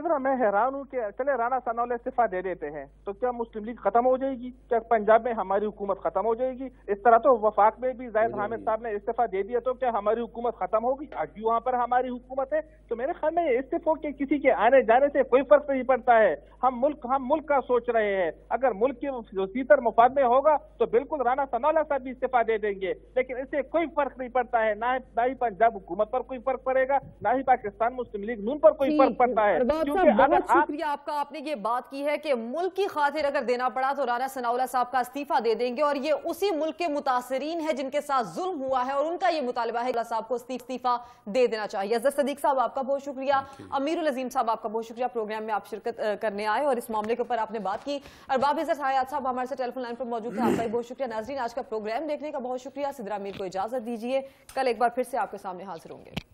سدرا میں حیران ہوں کہ چلے رانا ثناء استعفیٰ دے دیتے ہیں۔ تو کیا مسلم لیگ ختم ہو جائے گی؟ کیا پنجاب میں ہماری حکومت ختم ہو جائے گی؟ اس طرح تو وفاق میں بھی زائد حامد صاحب نے استعفیٰ دے دیا تو کیا ہماری حکومت ختم ہوگی؟ آج بھی وہاں پر ہماری حکومت ہے۔ تو میرے خیال میں استعفوں کے کسی کے آنے جانے سے کوئی فرق نہیں پڑتا ہے۔ ہم ملک ہم ملک کا سوچ رہے ہیں۔ اگر ملک کے سیتر مفاد میں ہوگا تو بالکل رانا ثناء صاحب بھی استعفیٰ دے دیں گے۔ لیکن اس سے کوئی فرق نہیں پڑتا ہے۔ نہ ہی پنجاب حکومت پر کوئی فرق پڑے گا نہ ہی پاکستان مسلم لیگ نون پر کوئی فرق پڑتا ہے۔ کیونکہ اگر شکریہ آپ کا آپ نے یہ بات کی ہے کہ ملک کی خاطر اگر دینا پڑا تو رانا سناؤلہ صاحب کا استعفیٰ دے دیں گے اور یہ اسی ملک کے متاثرین ہے جن کے ساتھ ظلم ہوا ہے اور ان کا یہ مطالبہ ہے صاحب کو استعفیٰ دے دینا چاہیے۔ عزت صدیق صاحب آپ کا بہت شکریہ۔ امیر العظیم صاحب آپ کا بہت شکریہ۔ پروگرام میں آپ شرکت کرنے آئے اور اس معاملے کے اوپر آپ نے بات کی۔ ارباب عزت حیات صاحب ہمارے سے ٹیلیفون لائن پر موجود ہیں۔ آپ کا بہت شکریہ۔ ناظرین آج کا پروگرام دیکھنے کا بہت شکریہ۔ صدر امیر کو اجازت دیجیے کل ایک بار پھر سے آپ کے سامنے حاضر ہوں گے۔